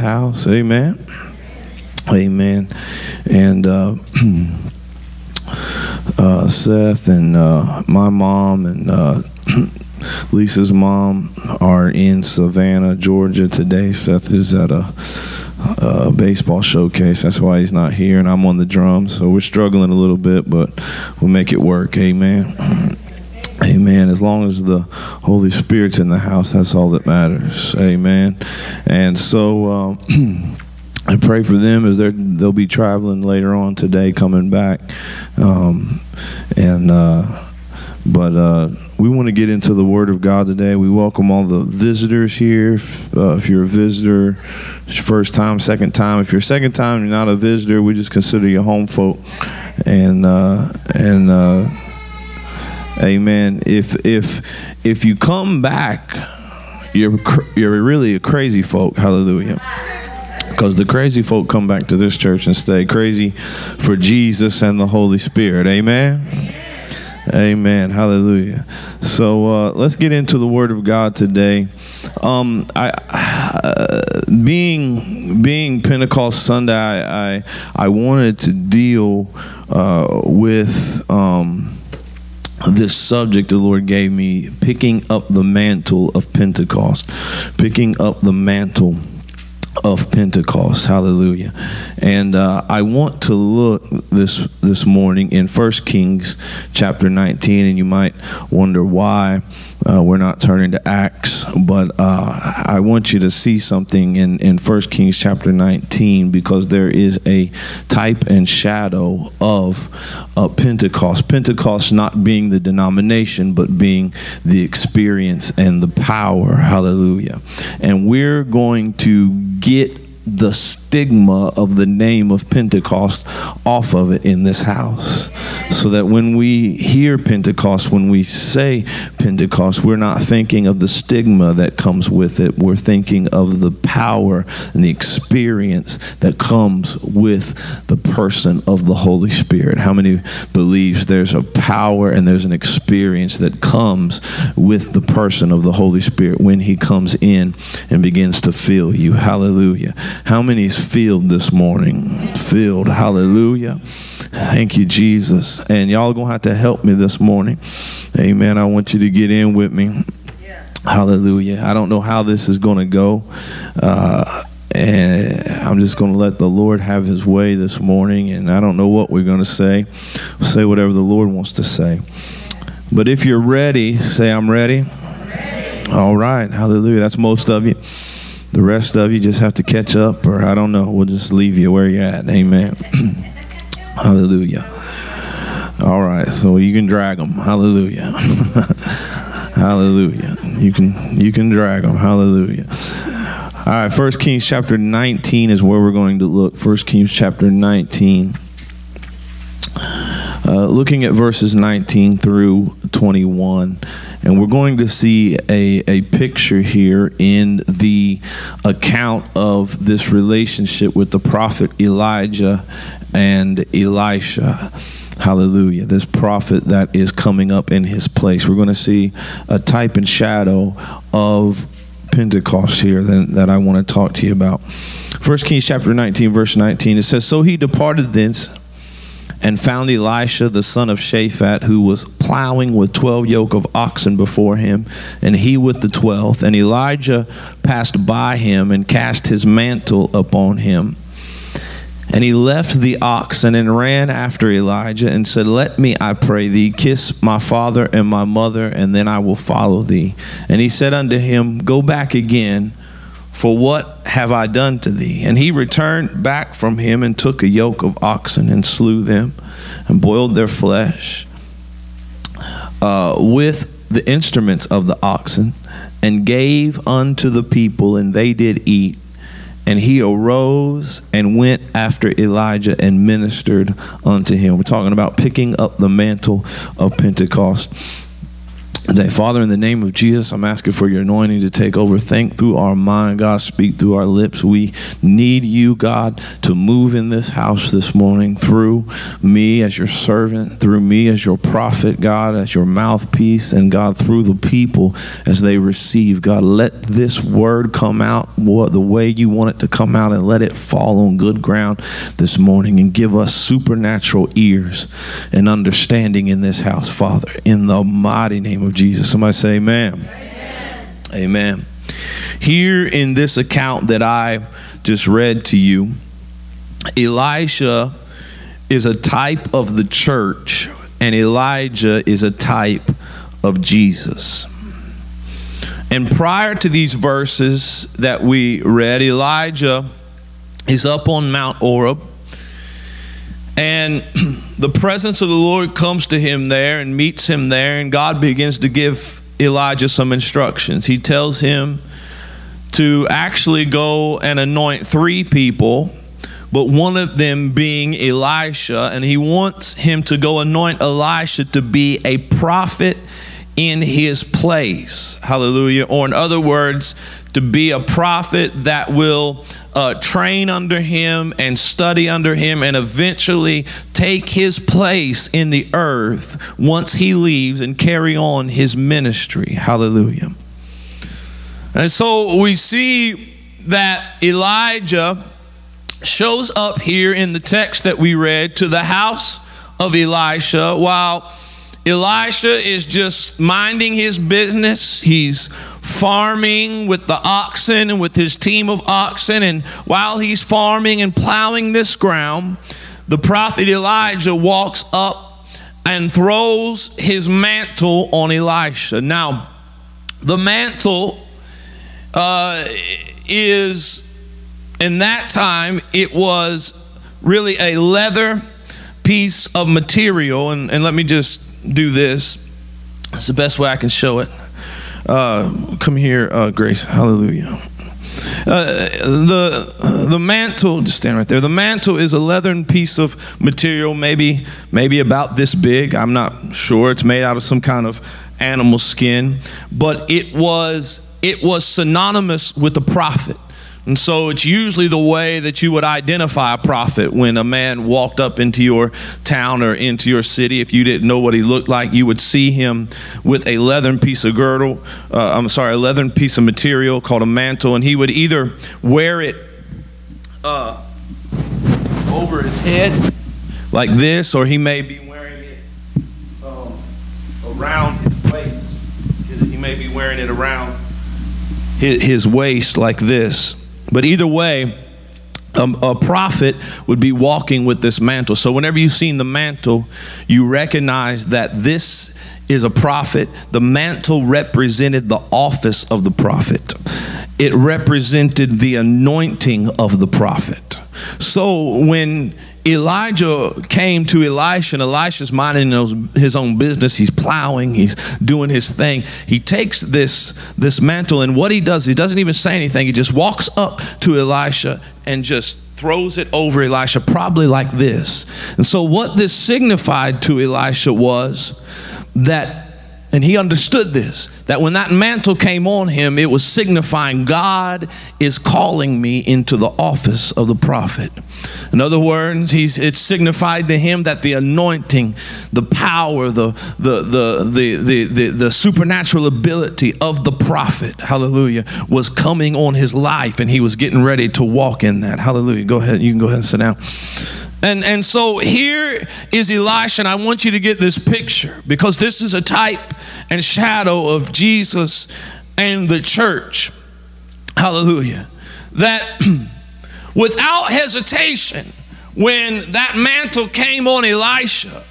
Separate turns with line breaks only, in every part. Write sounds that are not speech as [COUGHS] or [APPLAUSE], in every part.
house. Amen. Amen. And uh, [CLEARS THROAT] uh, Seth and uh, my mom and uh, [CLEARS THROAT] Lisa's mom are in Savannah, Georgia today. Seth is at a, a baseball showcase. That's why he's not here, and I'm on the drums. So we're struggling a little bit, but we'll make it work. Amen. [CLEARS THROAT] Amen. As long as the Holy Spirit's in the house, that's all that matters. Amen. And so. Um, [CLEARS THROAT] I pray for them as they're they'll be traveling later on today, coming back, um, and uh, but uh, we want to get into the Word of God today. We welcome all the visitors here. If, uh, if you're a visitor, first time, second time. If you're second time, you're not a visitor. We just consider you home folk, and uh, and uh, Amen. If if if you come back, you're you're really a crazy folk. Hallelujah because the crazy folk come back to this church and stay crazy for Jesus and the Holy Spirit. Amen. Amen. Hallelujah. So uh, let's get into the Word of God today. Um, I, uh, being being Pentecost Sunday, I I, I wanted to deal uh, with. Um, this subject the Lord gave me, picking up the mantle of Pentecost, picking up the mantle of Pentecost. Hallelujah. And uh, I want to look this this morning in First Kings chapter 19, and you might wonder why uh, we're not turning to Acts, but uh, I want you to see something in in First Kings chapter 19 because there is a type and shadow of uh, Pentecost. Pentecost not being the denomination, but being the experience and the power. Hallelujah. And we're going to get the stigma of the name of Pentecost off of it in this house. So that when we hear Pentecost, when we say Pentecost, we're not thinking of the stigma that comes with it. We're thinking of the power and the experience that comes with the person of the Holy Spirit. How many believes there's a power and there's an experience that comes with the person of the Holy Spirit when he comes in and begins to fill you? Hallelujah. How many filled this morning? Filled. Hallelujah. Thank you, Jesus. And y'all going to have to help me this morning. Amen. I want you to get in with me. Yeah. Hallelujah. I don't know how this is going to go. Uh, and I'm just going to let the Lord have his way this morning. And I don't know what we're going to say. We'll say whatever the Lord wants to say. But if you're ready, say, I'm ready. ready. All right. Hallelujah. That's most of you. The rest of you just have to catch up, or I don't know. We'll just leave you where you're at. Amen. [CLEARS THROAT] Hallelujah. All right, so you can drag them. Hallelujah. [LAUGHS] Hallelujah. You can you can drag them. Hallelujah. All right, First Kings chapter 19 is where we're going to look. First Kings chapter 19. Uh, looking at verses 19 through 21. And we're going to see a, a picture here in the account of this relationship with the prophet Elijah and Elisha. Hallelujah. This prophet that is coming up in his place. We're going to see a type and shadow of Pentecost here that, that I want to talk to you about. First Kings chapter 19, verse 19, it says, So he departed thence and found Elisha the son of Shaphat, who was plowing with twelve yoke of oxen before him, and he with the twelfth. And Elijah passed by him and cast his mantle upon him. And he left the oxen and ran after Elijah and said, Let me, I pray thee, kiss my father and my mother, and then I will follow thee. And he said unto him, Go back again for what have I done to thee? And he returned back from him and took a yoke of oxen and slew them and boiled their flesh uh, with the instruments of the oxen and gave unto the people, and they did eat. And he arose and went after Elijah and ministered unto him. We're talking about picking up the mantle of Pentecost. Today. Father, in the name of Jesus, I'm asking for your anointing to take over. Think through our mind, God. Speak through our lips. We need you, God, to move in this house this morning through me as your servant, through me as your prophet, God, as your mouthpiece, and God, through the people as they receive. God, let this word come out what the way you want it to come out and let it fall on good ground this morning and give us supernatural ears and understanding in this house, Father, in the mighty name of Jesus. Somebody say amen. Amen. amen. Here in this account that I just read to you, Elisha is a type of the church, and Elijah is a type of Jesus. And prior to these verses that we read, Elijah is up on Mount Horeb, and [CLEARS THROAT] the presence of the Lord comes to him there and meets him there, and God begins to give Elijah some instructions. He tells him to actually go and anoint three people but one of them being Elisha, and he wants him to go anoint Elisha to be a prophet in his place. Hallelujah. Or, in other words, to be a prophet that will uh, train under him and study under him and eventually take his place in the earth once he leaves and carry on his ministry. Hallelujah. And so we see that Elijah shows up here in the text that we read to the house of Elisha while Elisha is just minding his business. He's farming with the oxen and with his team of oxen. And while he's farming and plowing this ground, the prophet Elijah walks up and throws his mantle on Elisha. Now, the mantle uh, is in that time, it was really a leather piece of material. And, and let me just do this. It's the best way I can show it. Uh, come here, uh, Grace. Hallelujah. Uh, the the mantle just stand right there the mantle is a leathern piece of material maybe maybe about this big i'm not sure it's made out of some kind of animal skin but it was it was synonymous with the prophet and so it's usually the way that you would identify a prophet when a man walked up into your town or into your city. If you didn't know what he looked like, you would see him with a leathern piece of girdle, uh, I'm sorry, a leathern piece of material called a mantle, and he would either wear it uh, over his head like this, or he may be wearing it um, around his waist. He may be wearing it around his, his waist like this. But either way, a prophet would be walking with this mantle. So whenever you've seen the mantle, you recognize that this is a prophet. The mantle represented the office of the prophet. It represented the anointing of the prophet. So when Elijah came to Elisha, and Elisha's minding his own business. He's plowing, he's doing his thing. He takes this, this mantle, and what he does, he doesn't even say anything. He just walks up to Elisha and just throws it over Elisha, probably like this. And so, what this signified to Elisha was that and he understood this that when that mantle came on him, it was signifying God is calling me into the office of the prophet. In other words, he's, it signified to him that the anointing, the power, the, the, the, the, the, the, the supernatural ability of the prophet, hallelujah, was coming on his life and he was getting ready to walk in that. Hallelujah. Go ahead. You can go ahead and sit down. And, and so here is Elisha, and I want you to get this picture because this is a type and shadow of Jesus and the church. Hallelujah. That [CLEARS THROAT] without hesitation, when that mantle came on Elisha,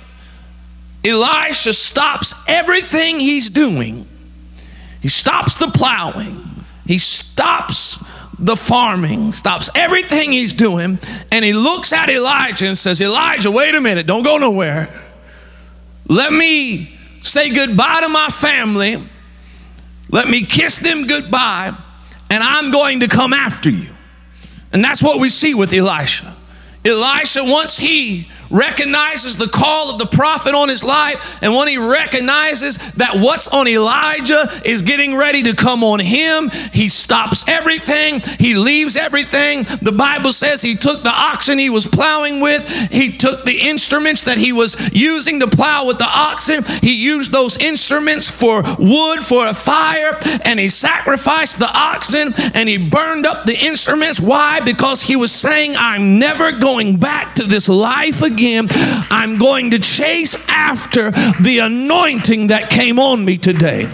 Elisha stops everything he's doing. He stops the plowing. He stops the farming, stops everything he's doing, and he looks at Elijah and says, Elijah, wait a minute, don't go nowhere. Let me say goodbye to my family. Let me kiss them goodbye, and I'm going to come after you. And that's what we see with Elisha. Elisha, once he recognizes the call of the prophet on his life, and when he recognizes that what's on Elijah is getting ready to come on him, he stops everything, he leaves everything. The Bible says he took the oxen he was plowing with, he took the instruments that he was using to plow with the oxen, he used those instruments for wood for a fire, and he sacrificed the oxen and he burned up the instruments. Why? Because he was saying, I'm never going back to this life again. I'm going to chase after the anointing that came on me today.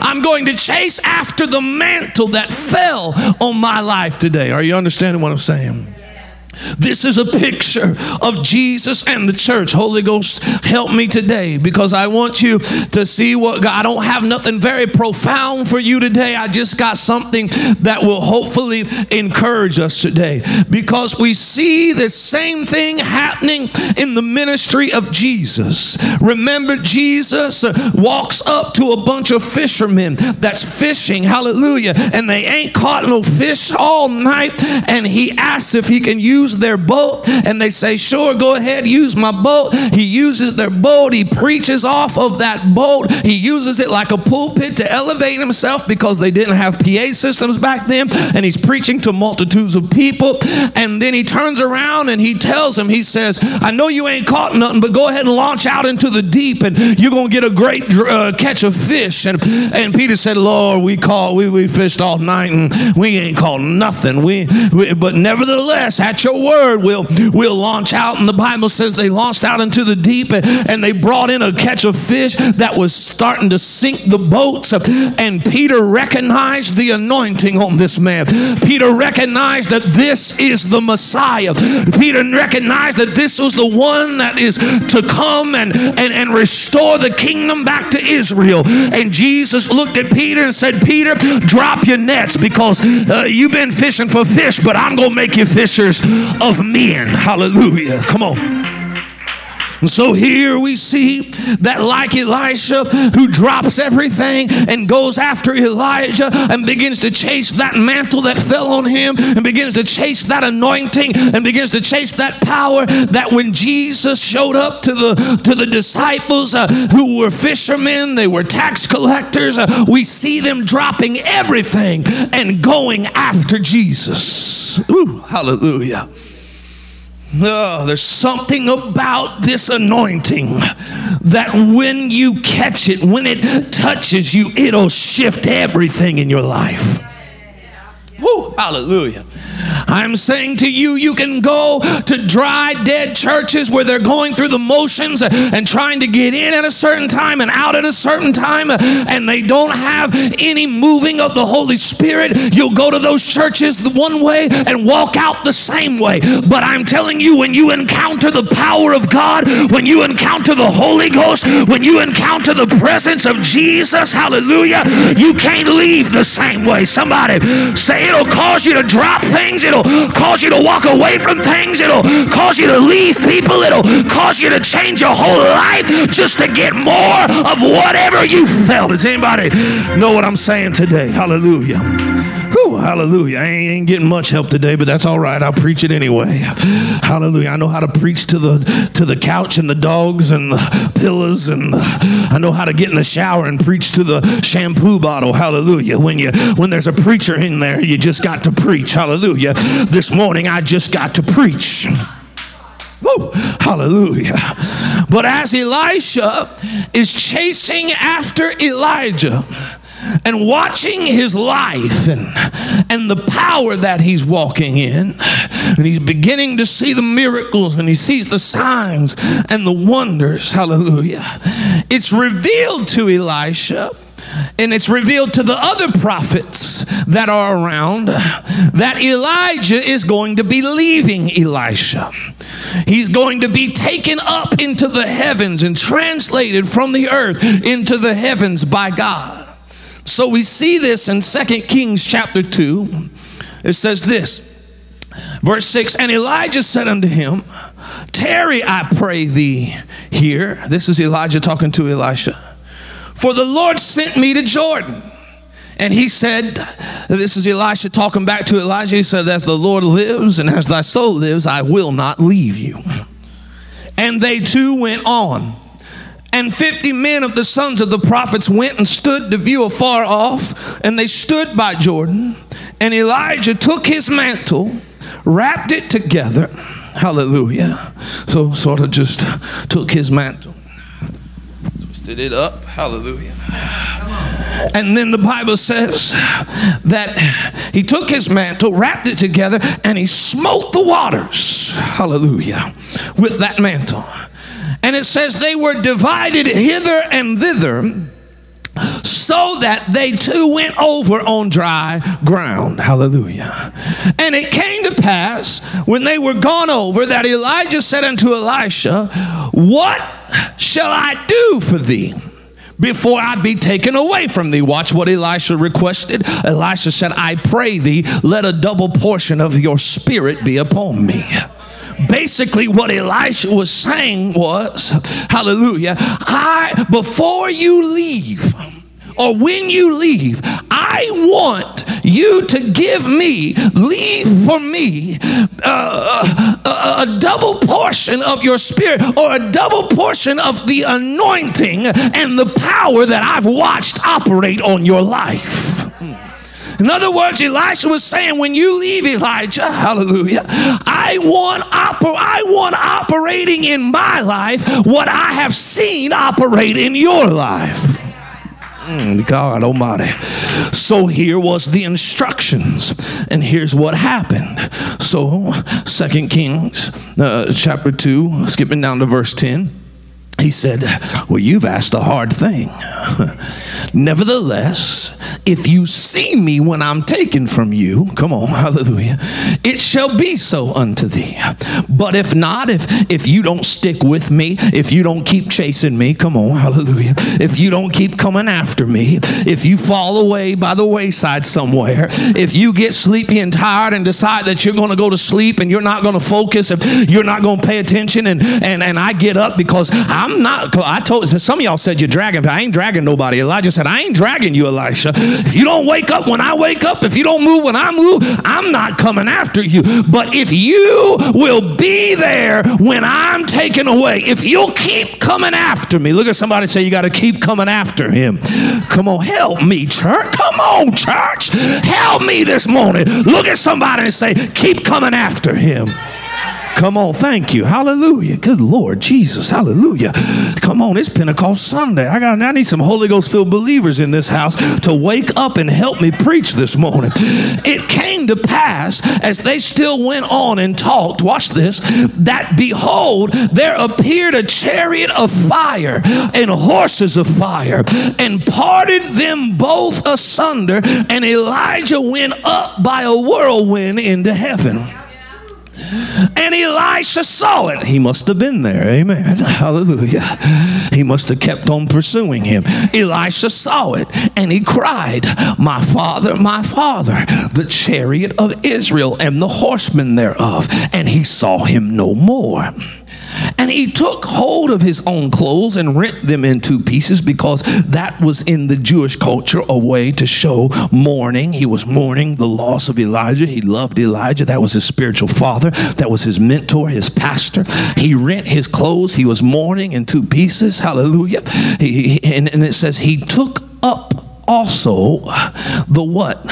I'm going to chase after the mantle that fell on my life today. Are you understanding what I'm saying? This is a picture of Jesus and the church. Holy Ghost, help me today because I want you to see what God. I don't have nothing very profound for you today. I just got something that will hopefully encourage us today because we see the same thing happening in the ministry of Jesus. Remember, Jesus walks up to a bunch of fishermen that's fishing, hallelujah, and they ain't caught no fish all night, and he asks if he can use use their boat and they say, Sure, go ahead, use my boat. He uses their boat. He preaches off of that boat. He uses it like a pulpit to elevate himself because they didn't have PA systems back then. And he's preaching to multitudes of people. And then he turns around and he tells them, He says, I know you ain't caught nothing, but go ahead and launch out into the deep and you're going to get a great uh, catch of fish. And, and Peter said, Lord, we caught, we, we fished all night and we ain't caught nothing. We, we but nevertheless, at your word will will launch out. And the bible says they launched out into the deep and they brought in a catch of fish that was starting to sink the boats. And peter recognized the anointing on this man. Peter recognized that this is the messiah. Peter recognized that this was the one that is to come and and, and restore the kingdom back to israel. And jesus looked at peter and said peter drop your nets because uh, you've been fishing for fish but i'm gonna make you fishers of men. Hallelujah. Come on. And so here we see that, like Elisha, who drops everything and goes after Elijah and begins to chase that mantle that fell on him and begins to chase that anointing and begins to chase that power. That when Jesus showed up to the to the disciples uh, who were fishermen, they were tax collectors. Uh, we see them dropping everything and going after Jesus. Ooh, hallelujah. Oh, there's something about this anointing that when you catch it, when it touches you, it'll shift everything in your life. Woo, hallelujah. I'm saying to you, you can go to dry, dead churches where they're going through the motions and trying to get in at a certain time and out at a certain time, and they don't have any moving of the Holy Spirit. You'll go to those churches the one way and walk out the same way. But I'm telling you, when you encounter the power of God, when you encounter the Holy Ghost, when you encounter the presence of Jesus, hallelujah, you can't leave the same way. Somebody say, It'll cause you to drop things. It'll cause you to walk away from things. It'll cause you to leave people. It'll cause you to change your whole life just to get more of whatever you felt. Does anybody know what I'm saying today? Hallelujah. Hallelujah. I ain't getting much help today, but that's all right. I'll preach it anyway. Hallelujah. I know how to preach to the to the couch and the dogs and the pillows and the, I know how to get in the shower and preach to the shampoo bottle. Hallelujah. When you when there's a preacher in there, you just got to preach. Hallelujah. This morning I just got to preach. Woo, hallelujah. But as Elisha is chasing after Elijah, and watching his life and, and the power that he's walking in, and he's beginning to see the miracles and he sees the signs and the wonders, hallelujah. It's revealed to Elisha and it's revealed to the other prophets that are around that Elijah is going to be leaving Elisha. He's going to be taken up into the heavens and translated from the earth into the heavens by God. So we see this in Second Kings chapter 2. It says this, verse 6 And Elijah said unto him, Tarry, I pray thee here. This is Elijah talking to Elisha. For the Lord sent me to Jordan. And he said, This is Elisha talking back to Elijah. He said, As the Lord lives and as thy soul lives, I will not leave you. And they too went on. And fifty men of the sons of the prophets went and stood to view afar off, and they stood by Jordan. And Elijah took his mantle, wrapped it together. Hallelujah. So, sort of just took his mantle, twisted it up. Hallelujah. And then the Bible says that he took his mantle, wrapped it together, and he smote the waters. Hallelujah. With that mantle. And it says they were divided hither and thither so that they too went over on dry ground. Hallelujah. And it came to pass when they were gone over that Elijah said unto Elisha, What shall I do for thee? Before I be taken away from thee. Watch what Elisha requested. Elisha said, I pray thee, let a double portion of your spirit be upon me basically what Elisha was saying was, hallelujah, I, before you leave, or when you leave, I want you to give me, leave for me, uh, a, a, double portion of your spirit or a double portion of the anointing and the power that I've watched operate on your life. In other words, Elisha was saying, when you leave Elijah, hallelujah, I want oper- I want operating in my life what I have seen operate in your life. Mm, God Almighty. So here was the instructions, and here's what happened. So, Second Kings, uh, chapter two, skipping down to verse ten. He said, Well, you've asked a hard thing. [LAUGHS] Nevertheless, if you see me when I'm taken from you, come on, [LAUGHS] hallelujah, it shall be so unto thee. But if not, if if you don't stick with me, if you don't keep chasing me, come on, [LAUGHS] hallelujah, if you don't keep coming after me, if you fall away by the wayside somewhere, if you get sleepy and tired and decide that you're going to go to sleep and you're not going to focus, if you're not going to pay attention, and and and I get up because I'm not. I told some of y'all said you're dragging, but I ain't dragging nobody. Elijah said, I ain't dragging you, Elisha. If you don't wake up when I wake up, if you don't move when I move, I'm not coming after you. But if you will be there when I'm taken away, if you'll keep coming after me, look at somebody say, You got to keep coming after him. Come on, help me, church. Come on, church. Help me this morning. Look at somebody and say, Keep coming after him. Come on, thank you. Hallelujah. Good Lord Jesus. Hallelujah. Come on, it's Pentecost Sunday. I got I need some Holy Ghost filled believers in this house to wake up and help me preach this morning. It came to pass as they still went on and talked, watch this, that behold, there appeared a chariot of fire and horses of fire and parted them both asunder, and Elijah went up by a whirlwind into heaven. And Elisha saw it. He must have been there. Amen. [LAUGHS] Hallelujah. He must have kept on pursuing him. Elisha saw it and he cried, My father, my father, the chariot of Israel and the horsemen thereof. And he saw him no more. And he took hold of his own clothes and rent them in two pieces because that was in the Jewish culture a way to show mourning. He was mourning the loss of Elijah. He loved Elijah. That was his spiritual father, that was his mentor, his pastor. He rent his clothes. He was mourning in two pieces. Hallelujah. He, and, and it says he took up also the what?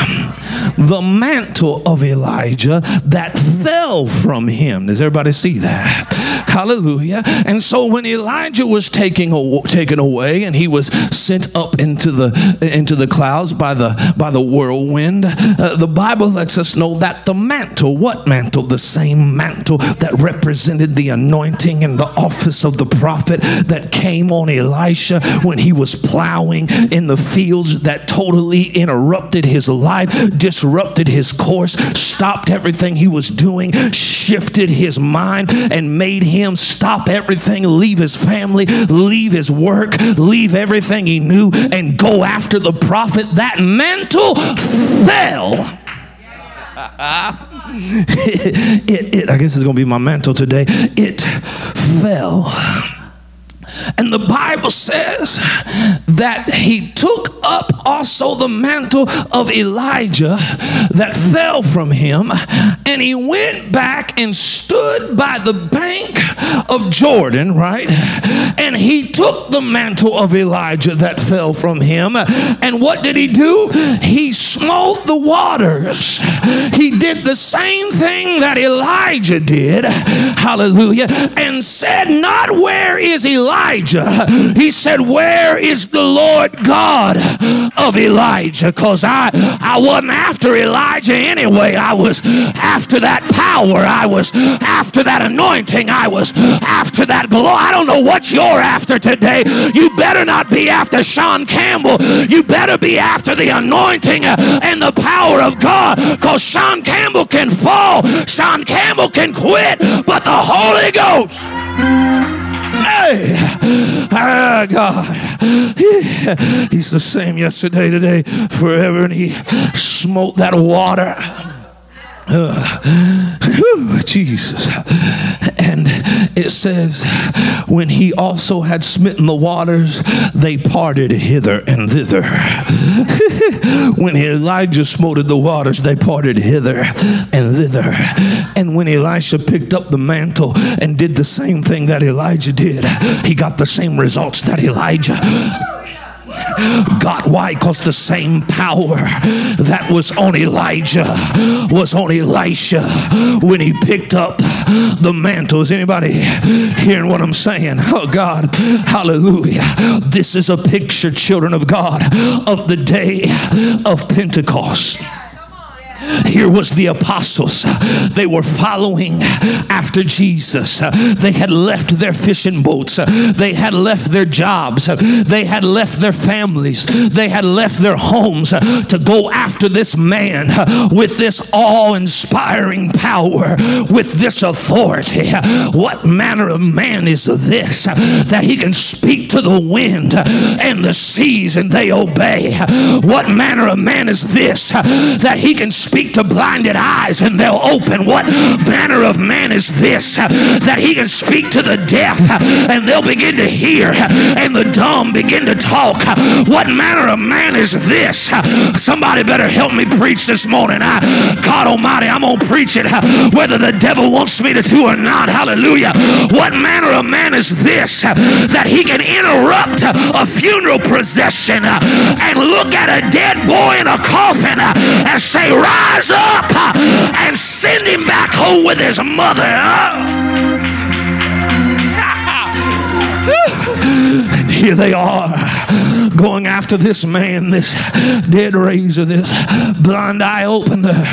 The mantle of Elijah that fell from him. Does everybody see that? Hallelujah. And so when Elijah was taking taken away and he was sent up into the into the clouds by the by the whirlwind, uh, the Bible lets us know that the mantle, what mantle? The same mantle that represented the anointing and the office of the prophet that came on Elisha when he was plowing in the fields that totally interrupted his life, disrupted his course, stopped everything he was doing, shifted his mind and made him him stop everything, leave his family, leave his work, leave everything he knew, and go after the prophet, that mantle fell. [LAUGHS] it, it, I guess it's going to be my mantle today. It fell And the Bible says that he took up also the mantle of Elijah that fell from him, and he went back and stood by the bank of Jordan, right? And he took the mantle of Elijah that fell from him, and what did he do? He smote the waters. He did the same thing that Elijah did, hallelujah, and said, Not where is Elijah? He said, Where is the Lord God of Elijah? Because I, I wasn't after Elijah anyway. I was after that power. I was after that anointing. I was after that glory. I don't know what you're after today. You better not be after Shaun Campbell. You better be after the anointing and the power of God. Because Shaun Campbell can fall. Shaun Campbell can quit. But the Holy Ghost. Hey, ah, God, He's the same yesterday, today, forever, and He smote that water. Uh, whew, Jesus. And it says, when he also had smitten the waters, they parted hither and thither. [LAUGHS] when Elijah smote the waters, they parted hither and thither. And when Elisha picked up the mantle and did the same thing that Elijah did, he got the same results that Elijah God, why? Because the same power that was on Elijah was on Elisha when he picked up the mantle. Is anybody hearing what I'm saying? Oh, God, hallelujah. This is a picture, children of God, of the day of Pentecost. Here was the apostles. They were following after Jesus. They had left their fishing boats. They had left their jobs. They had left their families. They had left their homes to go after this man with this awe inspiring power, with this authority. What manner of man is this that he can speak to the wind and the seas and they obey? What manner of man is this that he can speak to blinded eyes and they'll open. What manner of man is this that he can speak to the deaf and they'll begin to hear and the dumb begin to talk? What manner of man is this? Somebody better help me preach this morning. I, God Almighty, I'm going to preach it whether the devil wants me to do or not. Hallelujah. What manner of man is this that he can interrupt a funeral procession and look at a dead boy in a coffin and say, Rise up uh, and send him back home with his mother. Uh. Here they are going after this man, this dead raiser, this blind eye opener.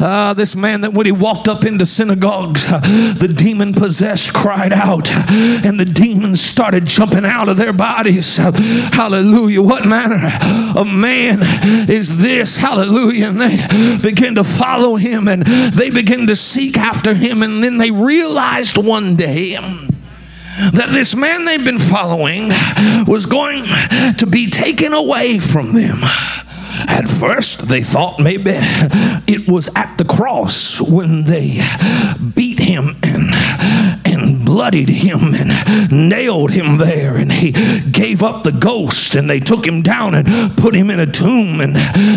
Uh, this man that when he walked up into synagogues, the demon possessed cried out, and the demons started jumping out of their bodies. hallelujah. What manner of man is this? Hallelujah. And they begin to follow him and they begin to seek after him. And then they realized one day that this man they've been following was going to be taken away from them. At first, they thought maybe it was at the cross when they beat him and and bloodied him and nailed him there. And he gave up the ghost and they took him down and put him in a tomb. And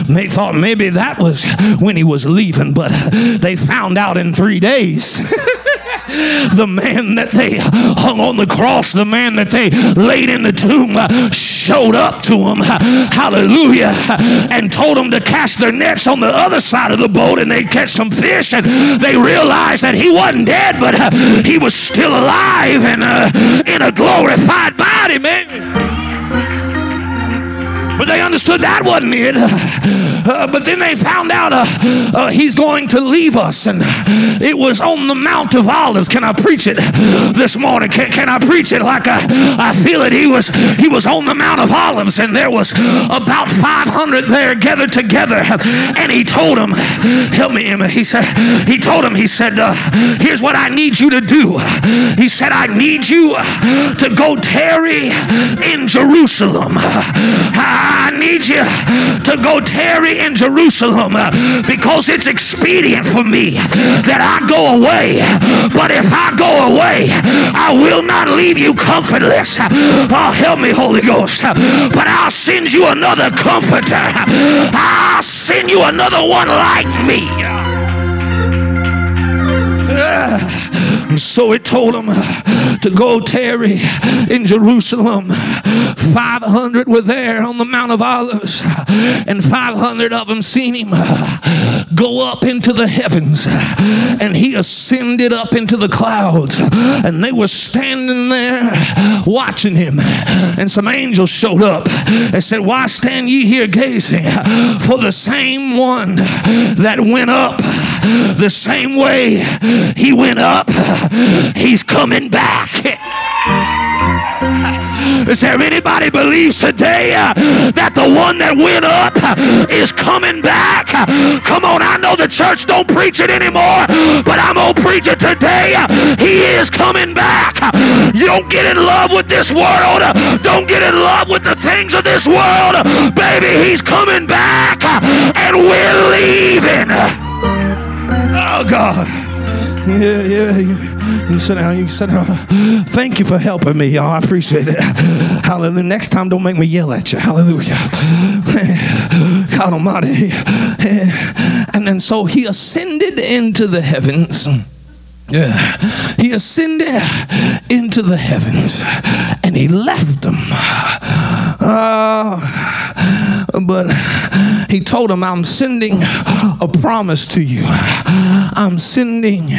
they thought maybe that was when he was leaving but they found out in 3 days [LAUGHS] the man that they hung on the cross, the man that they laid in the tomb, showed up to them, hallelujah, and told them to cast their nets on the other side of the boat and they'd catch some fish. And they realized that he wasn't dead, but he was still alive and uh, in a glorified body, man. But they understood that wasn't it. Uh, but then they found out uh, uh, he's going to leave us. And it was on the Mount of Olives. Can I preach it this morning? Can, can I preach it like I, I feel it? He was, he was on the Mount of Olives, and there was about 500 there gathered together. And he told them, Help me, Emma. He said, He told him, He said, uh, Here's what I need you to do. He said, I need you to go tarry in Jerusalem. I need you to go tarry in Jerusalem uh, because it's expedient for me that I go away. But if I go away, I will not leave you comfortless. Oh, help me, Holy Ghost. But I'll send you another comforter. I'll send you another one like me. And so it told him uh, to go tarry in Jerusalem. 500 were there on the Mount of Olives, and 500 of them seen him uh, go up into the heavens. And he ascended up into the clouds, and they were standing there watching him. And some angels showed up and said, Why stand ye here gazing? For the same one that went up the same way he went up, he's coming back. Is there anybody believes today uh, that the one that went up is coming back? Come on, I know the church don't preach it anymore, but I'm gonna preach it today. He is coming back. You don't get in love with this world. Don't get in love with the things of this world. Baby, he's coming back and we're leaving. God. Yeah, yeah. You, you can sit down. You can sit down. Thank you for helping me, y'all. I appreciate it. Hallelujah. Next time, don't make me yell at you. Hallelujah. [LAUGHS] God Almighty. And then so he ascended into the heavens. He ascended into the heavens and he left them. Uh, but he told them, I'm sending a promise to you. I'm sending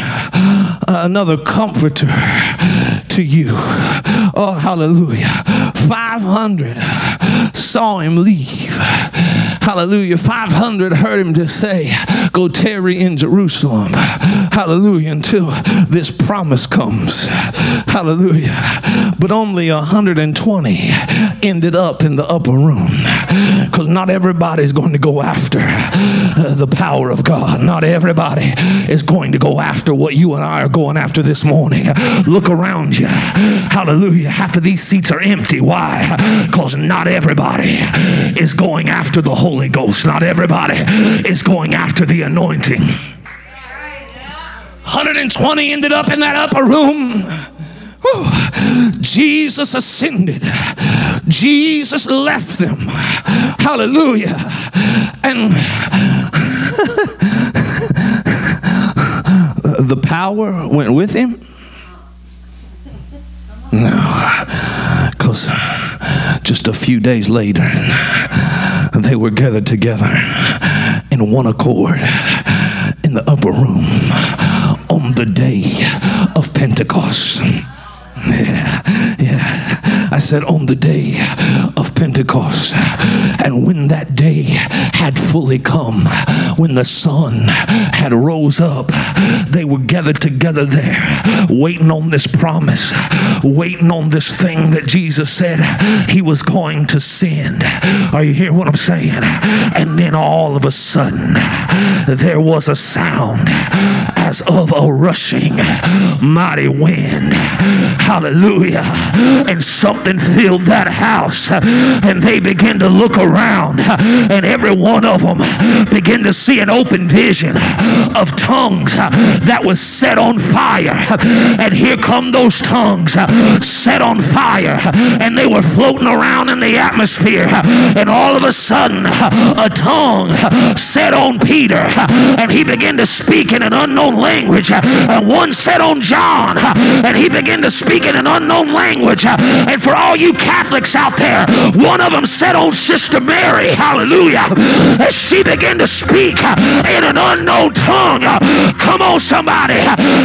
another comforter to you. Oh, hallelujah. 500 saw him leave. Hallelujah. 500 heard him just say, Go tarry in Jerusalem. Hallelujah. Until this promise comes. Hallelujah. But only 120 ended up in the upper room. Because not everybody's going to go after uh, the power of God. Not everybody is going to go after what you and I are going after this morning. Look around you. Hallelujah. Half of these seats are empty. Why? Because not everybody is going after the Holy Ghost. Not everybody is going after the anointing. 120 ended up in that upper room. Whew. Jesus ascended. Jesus left them. Hallelujah. And [LAUGHS] the power went with him? No. Because just a few days later, they were gathered together in one accord in the upper room on the day of Pentecost. Yeah, yeah. I said on the day of Pentecost. And when that day had fully come, when the sun had rose up, they were gathered together there, waiting on this promise, waiting on this thing that Jesus said he was going to send. Are you hearing what I'm saying? And then all of a sudden, there was a sound as of a rushing mighty wind. Hallelujah. And something filled that house. And they began to look around. And every one of them began to see an open vision of tongues that was set on fire. And here come those tongues set on fire. And they were floating around in the atmosphere. And all of a sudden, a tongue set on Peter. And he began to speak in an unknown language. And one set on John. Uh, and he began to speak in an unknown language. Uh, and for all you Catholics out there, one of them said on Sister Mary, hallelujah, as she began to speak in an unknown tongue. Come on, somebody.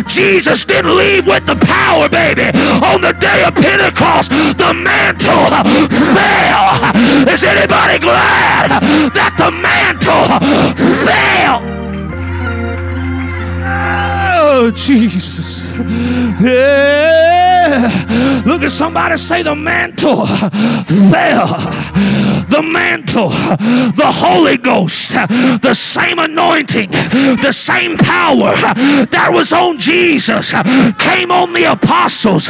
Jesus didn't leave with the power, baby. On the day of Pentecost, the mantle fell. Is anybody glad that the mantle fell? Oh, Jesus. Yeah. Look at somebody say the mantle fell. The mantle, the Holy Ghost, the same anointing, the same power that was on Jesus came on the apostles.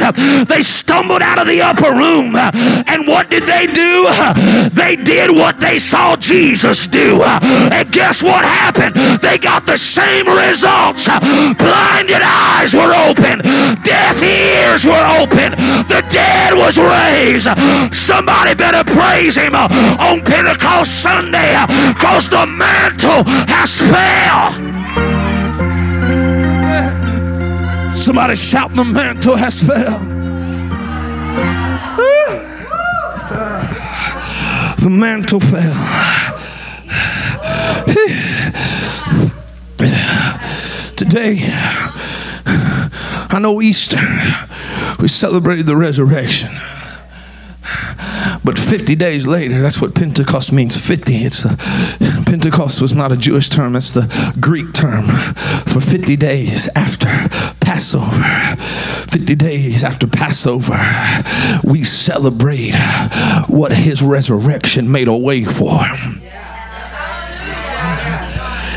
They stumbled out of the upper room, and what did they do? They did what they saw Jesus do. And guess what happened? They got the same results. Blinded eyes were open, deaf ears were open, the dead was raised. Somebody better praise him on Pentecost Sunday because the mantle has fell. Somebody shout, the mantle has fell. The mantle fell. Today, I know Easter, we celebrated the resurrection. But 50 days later, that's what Pentecost means 50. It's a, Pentecost was not a Jewish term, it's the Greek term for 50 days after Passover. 50 days after Passover, we celebrate what his resurrection made a way for.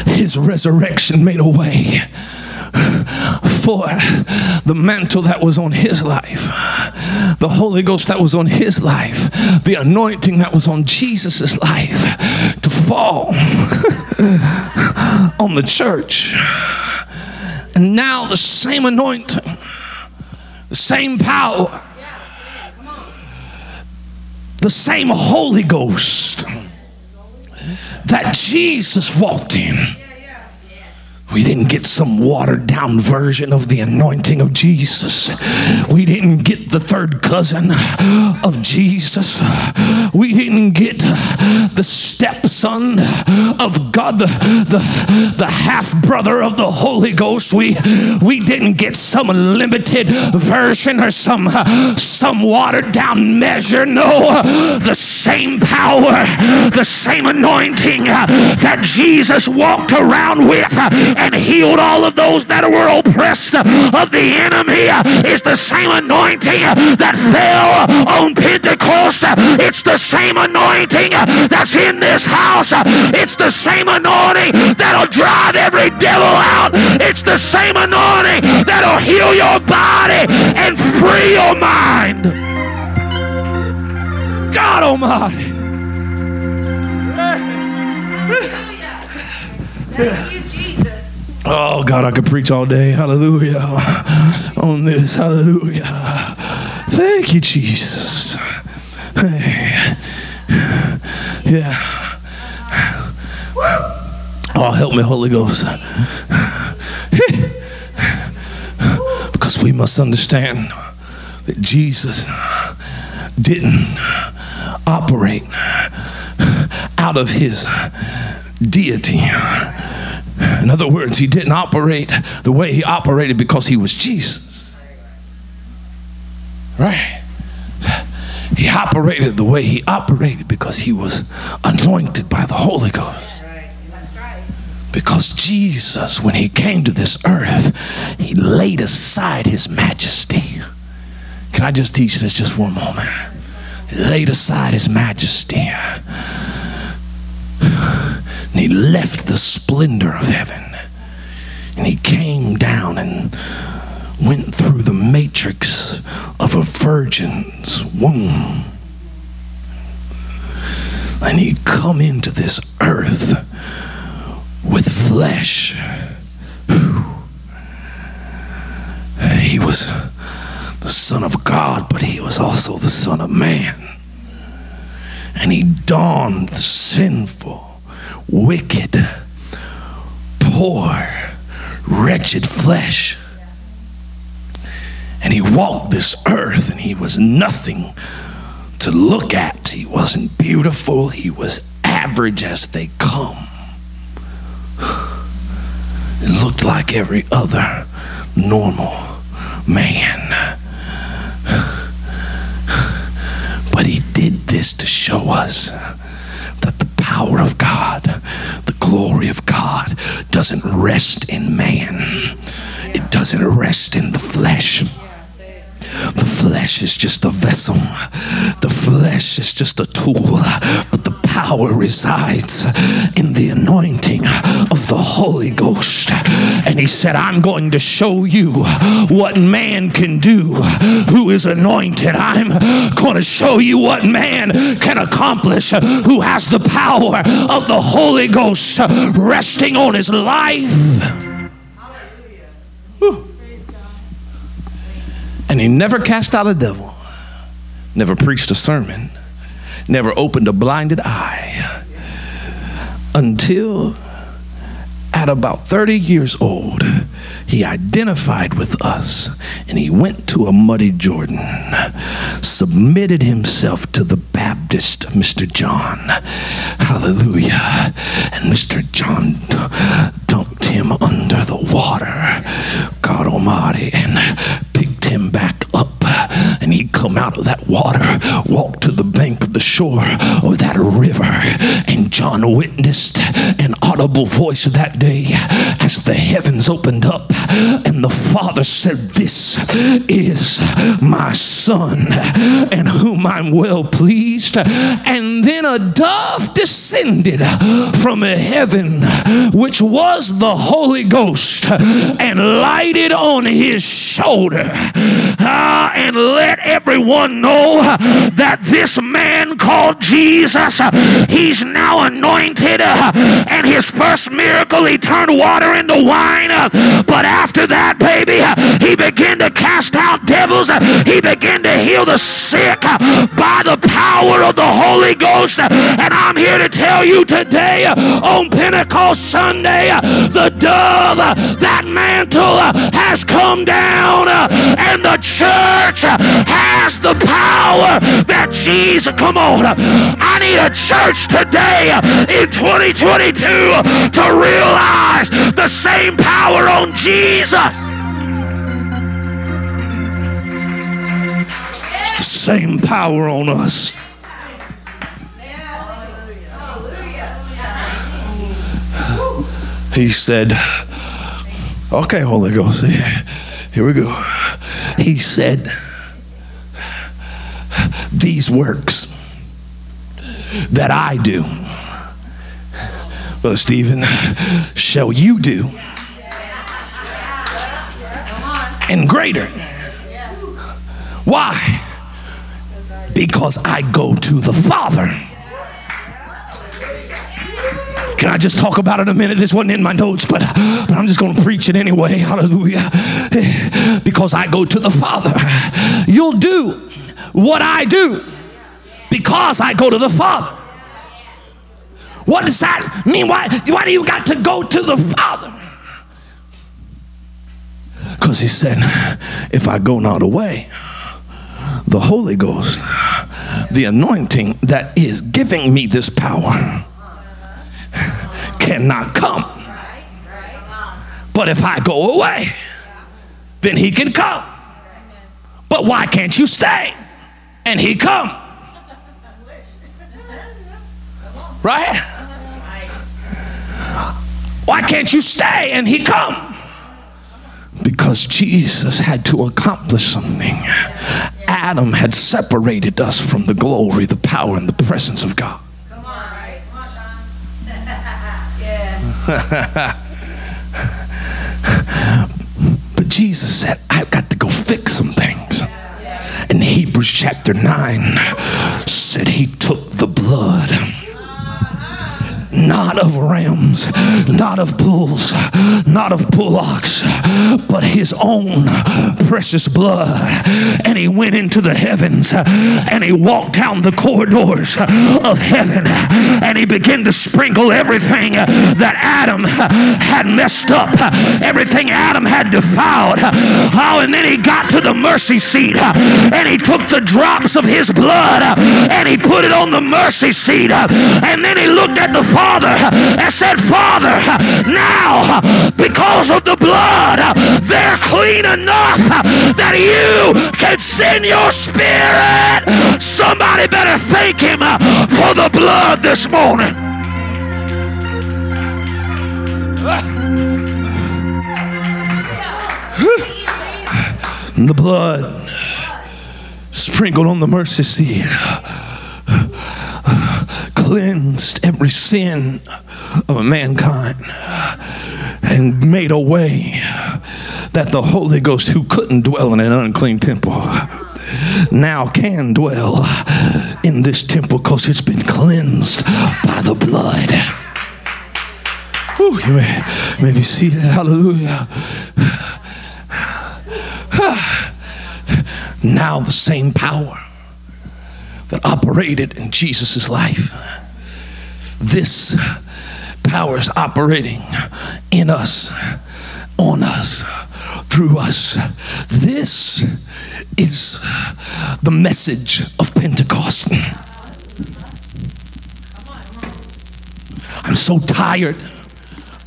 His resurrection made a way for the mantle that was on his life, the Holy Ghost that was on his life, the anointing that was on Jesus' life to fall [LAUGHS] on the church. And now the same anointing, the same power, the same Holy Ghost that Jesus walked in we didn't get some watered down version of the anointing of Jesus. We didn't get the third cousin of Jesus. We didn't get the stepson of God, the, the, the half brother of the Holy Ghost. We, we didn't get some limited version or some, some watered down measure. No, the same power, the same anointing that Jesus walked around with and healed all of those that were oppressed of the enemy. It's the same anointing that fell on Pentecost. It's the same anointing that's in this house. It's the same anointing that'll drive every devil out. It's the same anointing that'll heal your body and free your mind. God Almighty.
Jesus.
Oh God, I could preach all day. Hallelujah. On this. Hallelujah. Thank you, Jesus. Hey. Yeah. Oh, help me, Holy Ghost. because we must understand that Jesus didn't operate out of his deity. In other words, he didn't operate the way he operated because he was Jesus. Right? He operated the way he operated because he was anointed by the Holy Ghost. Because Jesus, when he came to this earth, he laid aside his majesty. Can I just teach this just for a moment? He laid aside his majesty. And he left the splendor of heaven. And he came down and went through the matrix of a virgin's womb. And he come into this earth with flesh. He was the Son of God, but he was also the Son of Man. And he dawned sinful, wicked, poor, wretched flesh. And he walked this earth and he was nothing to look at. He wasn't beautiful, he was average as they come. It looked like every other normal man. But he did this to show us that the power of God, the glory of God, doesn't rest in man, it doesn't rest in the flesh. The flesh is just a vessel. The flesh is just a tool. But the power resides in the anointing of the Holy Ghost. And he said, I'm going to show you what man can do who is anointed. I'm going to show you what man can accomplish who has the power of the Holy Ghost resting on his life. And he never cast out a devil, never preached a sermon, never opened a blinded eye until at about 30 years old, he identified with us and he went to a muddy Jordan, submitted himself to the Baptist, Mr. John. Hallelujah. And Mr. John dumped him under the come out of that water, walked to bank of the shore of that river, and John witnessed an audible voice that day as the heavens opened up, and the Father said, This is my Son, in whom I'm well pleased. And then a dove descended from heaven, which was the Holy Ghost, and lighted on his shoulder, Ah, and let everyone know that this man called Jesus, he's now anointed, and his first miracle, he turned water into wine. But after that, baby, he began to cast out devils, he began to heal the sick by the power of the Holy Ghost. And I'm here to tell you today on Pentecost Sunday, the dove, that mantle has come down, and the church has the power that Jesus. Come on, I need a church today in 2022 to realize the same power on Jesus. It's the same power on us. He said, Okay, Holy Ghost, here we go. He said, These works that I do, Brother Stephen, shall you do, and greater. Why? Because I go to the Father. Can I just talk about it a minute? This wasn't in my notes, but, but I'm just going to preach it anyway. Hallelujah. Because I go to the Father. You'll do what I do because I go to the Father. What does that mean? Why, why do you got to go to the Father? Because he said, if I go not away, the Holy Ghost, the anointing that is giving me this power, cannot come. But if I go away, then he can come. But why can't you stay? And he come. Right? Why can't you stay and he come? Because Jesus had to accomplish something. Adam had separated us from the glory, the power, and the presence of God.
Come on, right? Come on, Shaun. [LAUGHS] yes. [LAUGHS]
But Jesus said, I've got to go fix some things. And Hebrews chapter 9 said he took the blood not of rams, not of bulls, not of bullocks, but his own precious blood. And he went into the heavens and he walked down the corridors of heaven and he began to sprinkle everything that Adam had messed up, everything Adam had defiled. Oh, and then he got to the mercy seat and he took the drops of his blood and he put it on the mercy seat. And then he looked at the Father and said, Father, now because of the blood, they're clean enough that you can send your spirit. Somebody better thank him for the blood this morning. The blood sprinkled on the mercy seat cleansed every sin of mankind and made a way that the Holy Ghost, who couldn't dwell in an unclean temple, now can dwell in this temple because it's been cleansed by the blood. Whew, you may, may be seated. Hallelujah. now the same power that operated in Jesus' life. This power is operating in us, on us, through us. This is the message of Pentecost. I'm so tired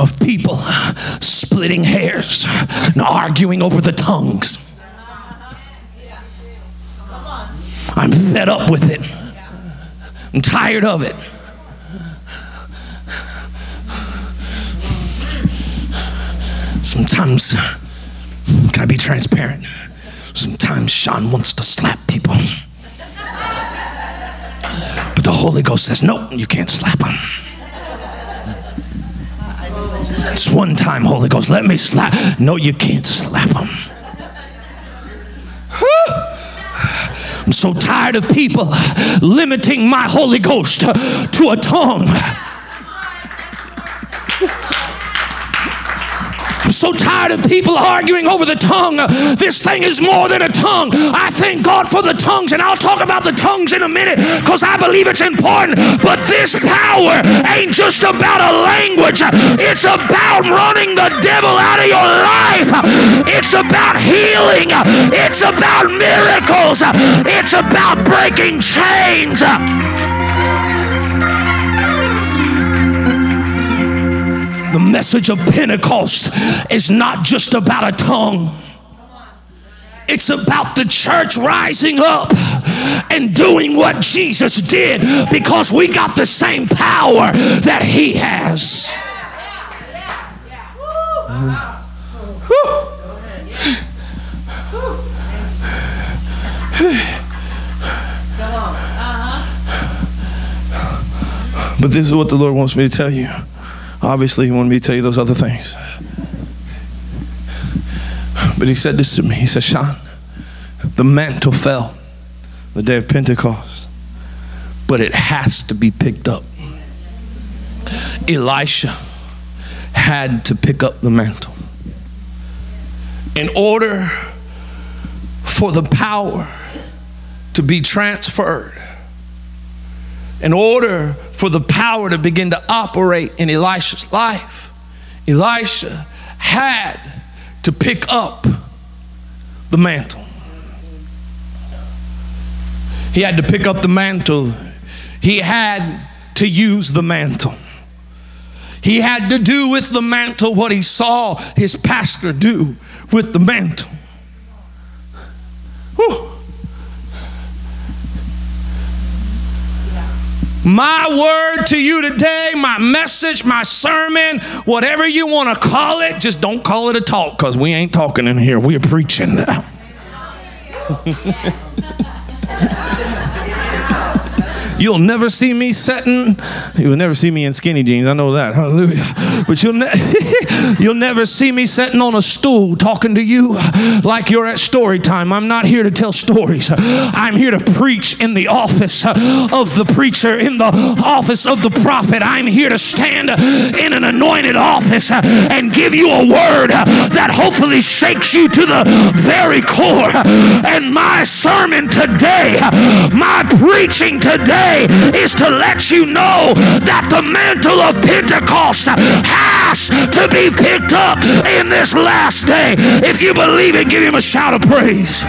of people splitting hairs and arguing over the tongues. I'm fed up with it. I'm tired of it. Sometimes, can I be transparent? Sometimes Shaun wants to slap people. But the Holy Ghost says, no, you can't slap them. It's one time, Holy Ghost, let me slap. No, you can't slap them. I'm so tired of people limiting my Holy Ghost to a tongue. So tired of people arguing over the tongue. This thing is more than a tongue. I thank God for the tongues, and I'll talk about the tongues in a minute because I believe it's important. But this power ain't just about a language, it's about running the devil out of your life. It's about healing, it's about miracles, it's about breaking chains. The message of Pentecost is not just about a tongue. It's about the church rising up and doing what Jesus did because we got the same power that he has. But this is what the Lord wants me to tell you. Obviously, He wanted me to tell you those other things. But He said this to me He said, Shaun, the mantle fell the day of Pentecost, but it has to be picked up. Elisha had to pick up the mantle. In order for the power to be transferred, in order for the power to begin to operate in Elisha's life, Elisha had to pick up the mantle. He had to pick up the mantle. He had to use the mantle. He had to do with the mantle what he saw his pastor do with the mantle. My word to you today, my message, my sermon, whatever you want to call it, just don't call it a talk because we ain't talking in here. We're preaching now. [LAUGHS] You'll never see me setting. You'll never see me in skinny jeans. I know that. Hallelujah. But you'll ne- [LAUGHS] you'll never see me sitting on a stool talking to you like you're at story time. I'm not here to tell stories. I'm here to preach in the office of the preacher, in the office of the prophet. I'm here to stand in an anointed office and give you a word that hopefully shakes you to the very core. And my sermon today, my preaching today is to let you know that the mantle of Pentecost has to be picked up in this last day. If you believe it, give him a shout of praise.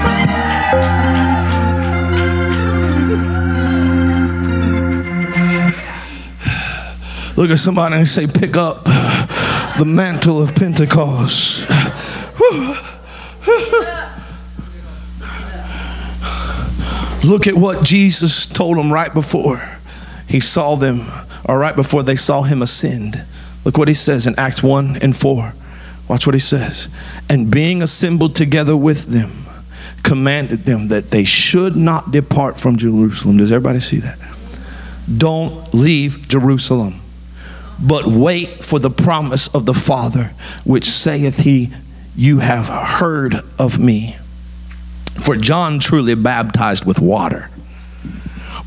Look at somebody and say, Pick up the mantle of Pentecost. Look at what Jesus told them right before he saw them, or right before they saw him ascend. Look what he says in Acts 1 and 4. Watch what he says. And being assembled together with them, commanded them that they should not depart from Jerusalem. Does everybody see that? don't leave Jerusalem, but wait for the promise of the Father, which saith he, You have heard of me. For John truly baptized with water,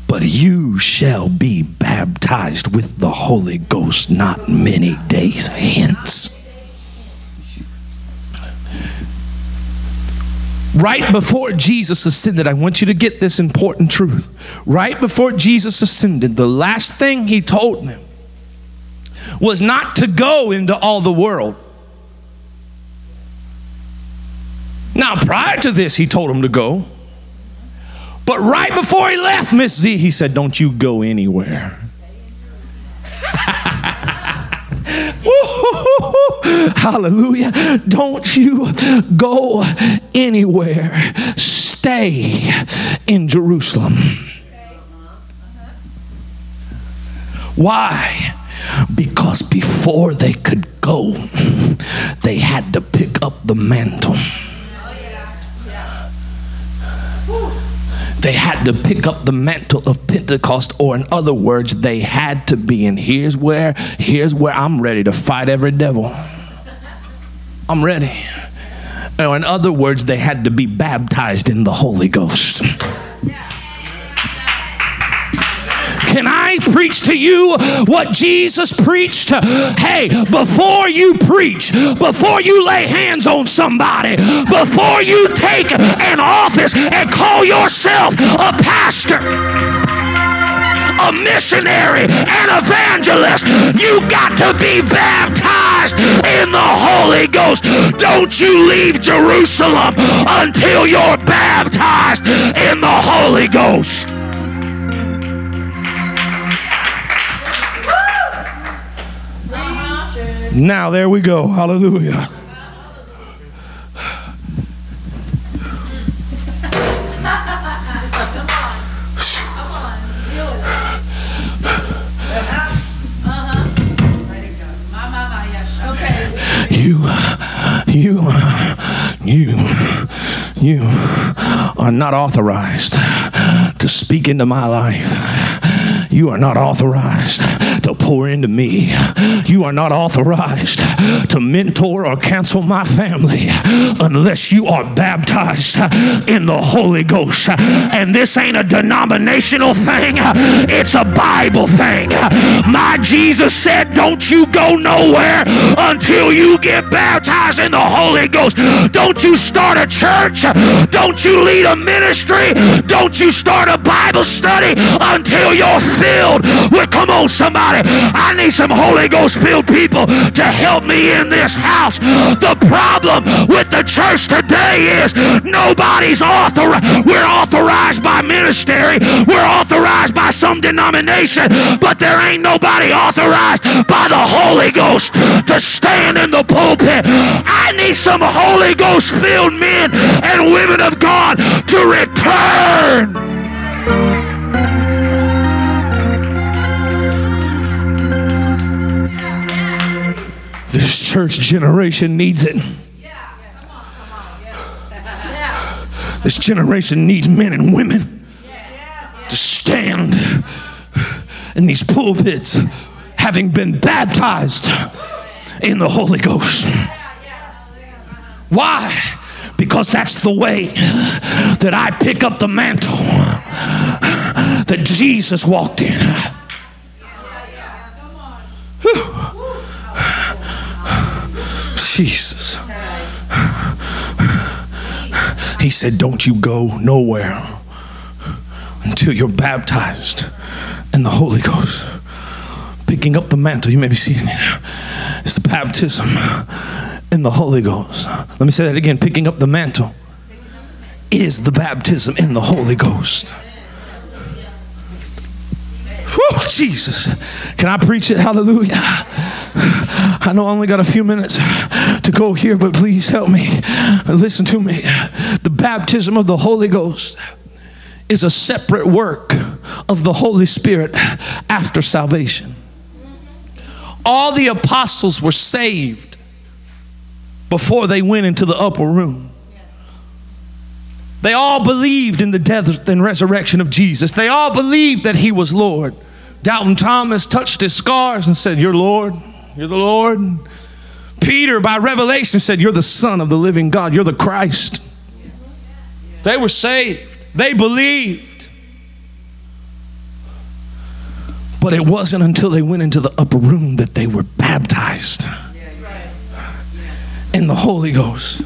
but you shall be baptized with the Holy Ghost not many days hence. Right before Jesus ascended, I want you to get this important truth. Right before Jesus ascended, the last thing he told them was not to go into all the world. Now, prior to this, he told them to go. But right before he left, Miss Z, he said, Don't you go anywhere. [LAUGHS] Hallelujah. Don't you go anywhere. Stay in Jerusalem. Why? Because before they could go, they had to pick up the mantle. They had to pick up the mantle of Pentecost, or in other words, they had to be. And here's where, here's where I'm ready to fight every devil. I'm ready. Or in other words, they had to be baptized in the Holy Ghost. Can I preach to you what Jesus preached? Hey, before you preach, before you lay hands on somebody, before you take an office and call yourself a pastor, a missionary, an evangelist, you got to be baptized in the Holy Ghost. Don't you leave Jerusalem until you're baptized in the Holy Ghost. Now, there we go. Hallelujah. You, you, you, you are not authorized to speak into my life. You are not authorized to pour into me. You are not authorized to mentor or cancel my family unless you are baptized in the Holy Ghost. And this ain't a denominational thing, it's a Bible thing. My Jesus said, Don't you go nowhere until you get baptized in the Holy Ghost. Don't you start a church. Don't you lead a ministry. Don't you start a Bible study until you're filled with, come on, somebody. I need some Holy Ghost filled people to help me in this house. The problem with the church today is nobody's authorized. We're authorized by ministry. We're authorized by some denomination, but there ain't nobody authorized by the Holy Ghost to stand in the pulpit. I need some Holy Ghost filled men and women of God to return. This church generation needs it. This generation needs men and women to stand in these pulpits having been baptized in the Holy Ghost. Why? Because that's the way that I pick up the mantle that Jesus walked in. Jesus. He said, Don't you go nowhere until you're baptized in the Holy Ghost. Picking up the mantle, you may be seeing it. It's the baptism in the Holy Ghost. Let me say that again. Picking up the mantle is the baptism in the Holy Ghost. Whew, Jesus. Can I preach it? Hallelujah. I know I only got a few minutes to go here, but please help me. Listen to me. The baptism of the Holy Ghost is a separate work of the Holy Spirit after salvation. All the apostles were saved before they went into the upper room. They all believed in the death and resurrection of Jesus. They all believed that he was Lord. Doubting Thomas touched his scars and said, You're Lord, you're the Lord. Peter, by revelation, said, You're the Son of the living God, you're the Christ. They were saved, they believed. But it wasn't until they went into the upper room that they were baptized in the Holy Ghost.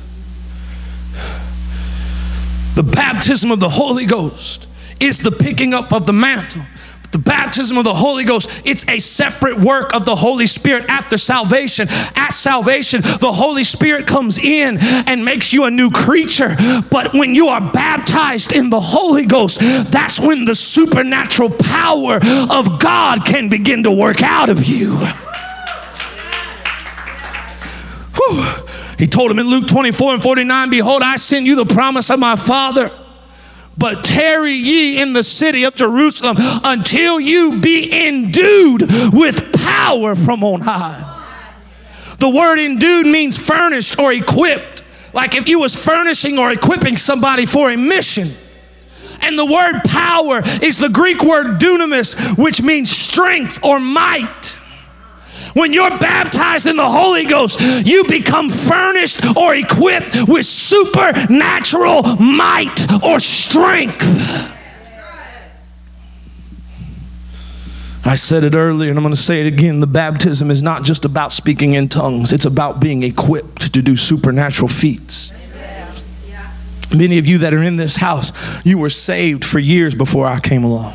The baptism of the Holy Ghost is the picking up of the mantle. The baptism of the Holy Ghost, it's a separate work of the Holy Spirit after salvation. At salvation, the Holy Spirit comes in and makes you a new creature. But when you are baptized in the Holy Ghost, that's when the supernatural power of God can begin to work out of you. Whew. He told him in Luke 24 and 49 Behold, I send you the promise of my Father. But tarry ye in the city of Jerusalem until you be endued with power from on high. The word endued means furnished or equipped. Like if you was furnishing or equipping somebody for a mission. And the word power is the Greek word dunamis, which means strength or might. When you're baptized in the Holy Ghost, you become furnished or equipped with supernatural might or strength. I said it earlier and I'm going to say it again. The baptism is not just about speaking in tongues, it's about being equipped to do supernatural feats. Many of you that are in this house, you were saved for years before I came along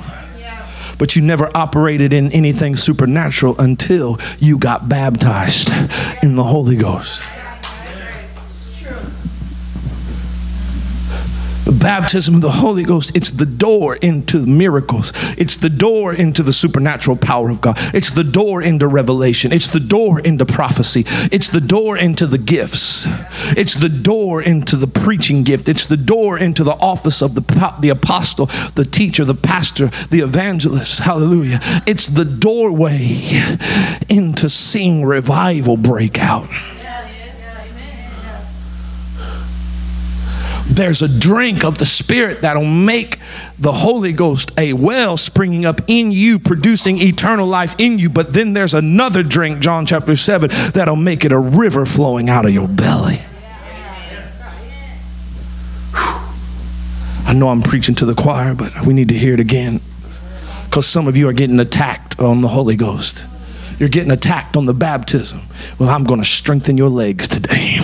but you never operated in anything supernatural until you got baptized in the Holy Ghost. Baptism of the Holy Ghost, it's the door into miracles. It's the door into the supernatural power of God. It's the door into revelation. It's the door into prophecy. It's the door into the gifts. It's the door into the preaching gift. It's the door into the office of the, the apostle, the teacher, the pastor, the evangelist. Hallelujah. It's the doorway into seeing revival break out. There's a drink of the Spirit that'll make the Holy Ghost a well springing up in you, producing eternal life in you. But then there's another drink, John chapter 7, that'll make it a river flowing out of your belly. I know I'm preaching to the choir, but we need to hear it again. Because some of you are getting attacked on the Holy Ghost. You're getting attacked on the baptism. Well, I'm going to strengthen your legs today.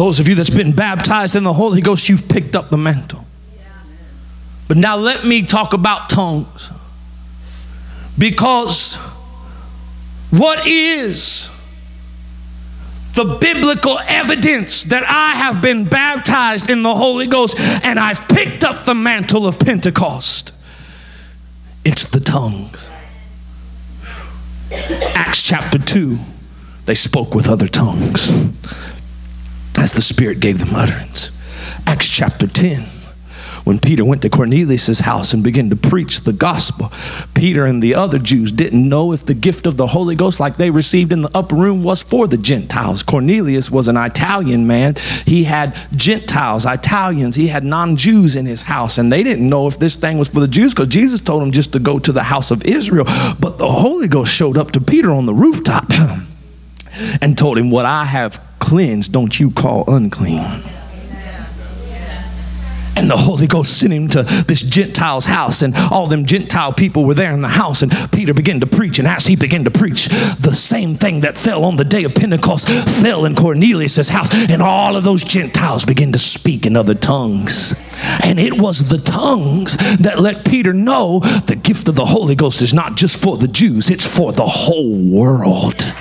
Those of you that's been baptized in the Holy Ghost, you've picked up the mantle. But now let me talk about tongues. Because what is the biblical evidence that I have been baptized in the Holy Ghost and I've picked up the mantle of Pentecost? It's the tongues. Acts chapter 2, they spoke with other tongues as the Spirit gave them utterance. Acts chapter 10 when Peter went to Cornelius' house and began to preach the gospel, Peter and the other Jews didn't know if the gift of the Holy Ghost, like they received in the upper room, was for the Gentiles. Cornelius was an Italian man. He had Gentiles, Italians, he had non Jews in his house, and they didn't know if this thing was for the Jews because Jesus told them just to go to the house of Israel. But the Holy Ghost showed up to Peter on the rooftop [CLEARS THROAT] and told him, What I have cleansed, don't you call unclean. And the Holy Ghost sent him to this Gentile's house, and all them Gentile people were there in the house. And Peter began to preach, and as he began to preach, the same thing that fell on the day of Pentecost fell in Cornelius' house, and all of those Gentiles began to speak in other tongues. And it was the tongues that let Peter know the gift of the Holy Ghost is not just for the Jews, it's for the whole world.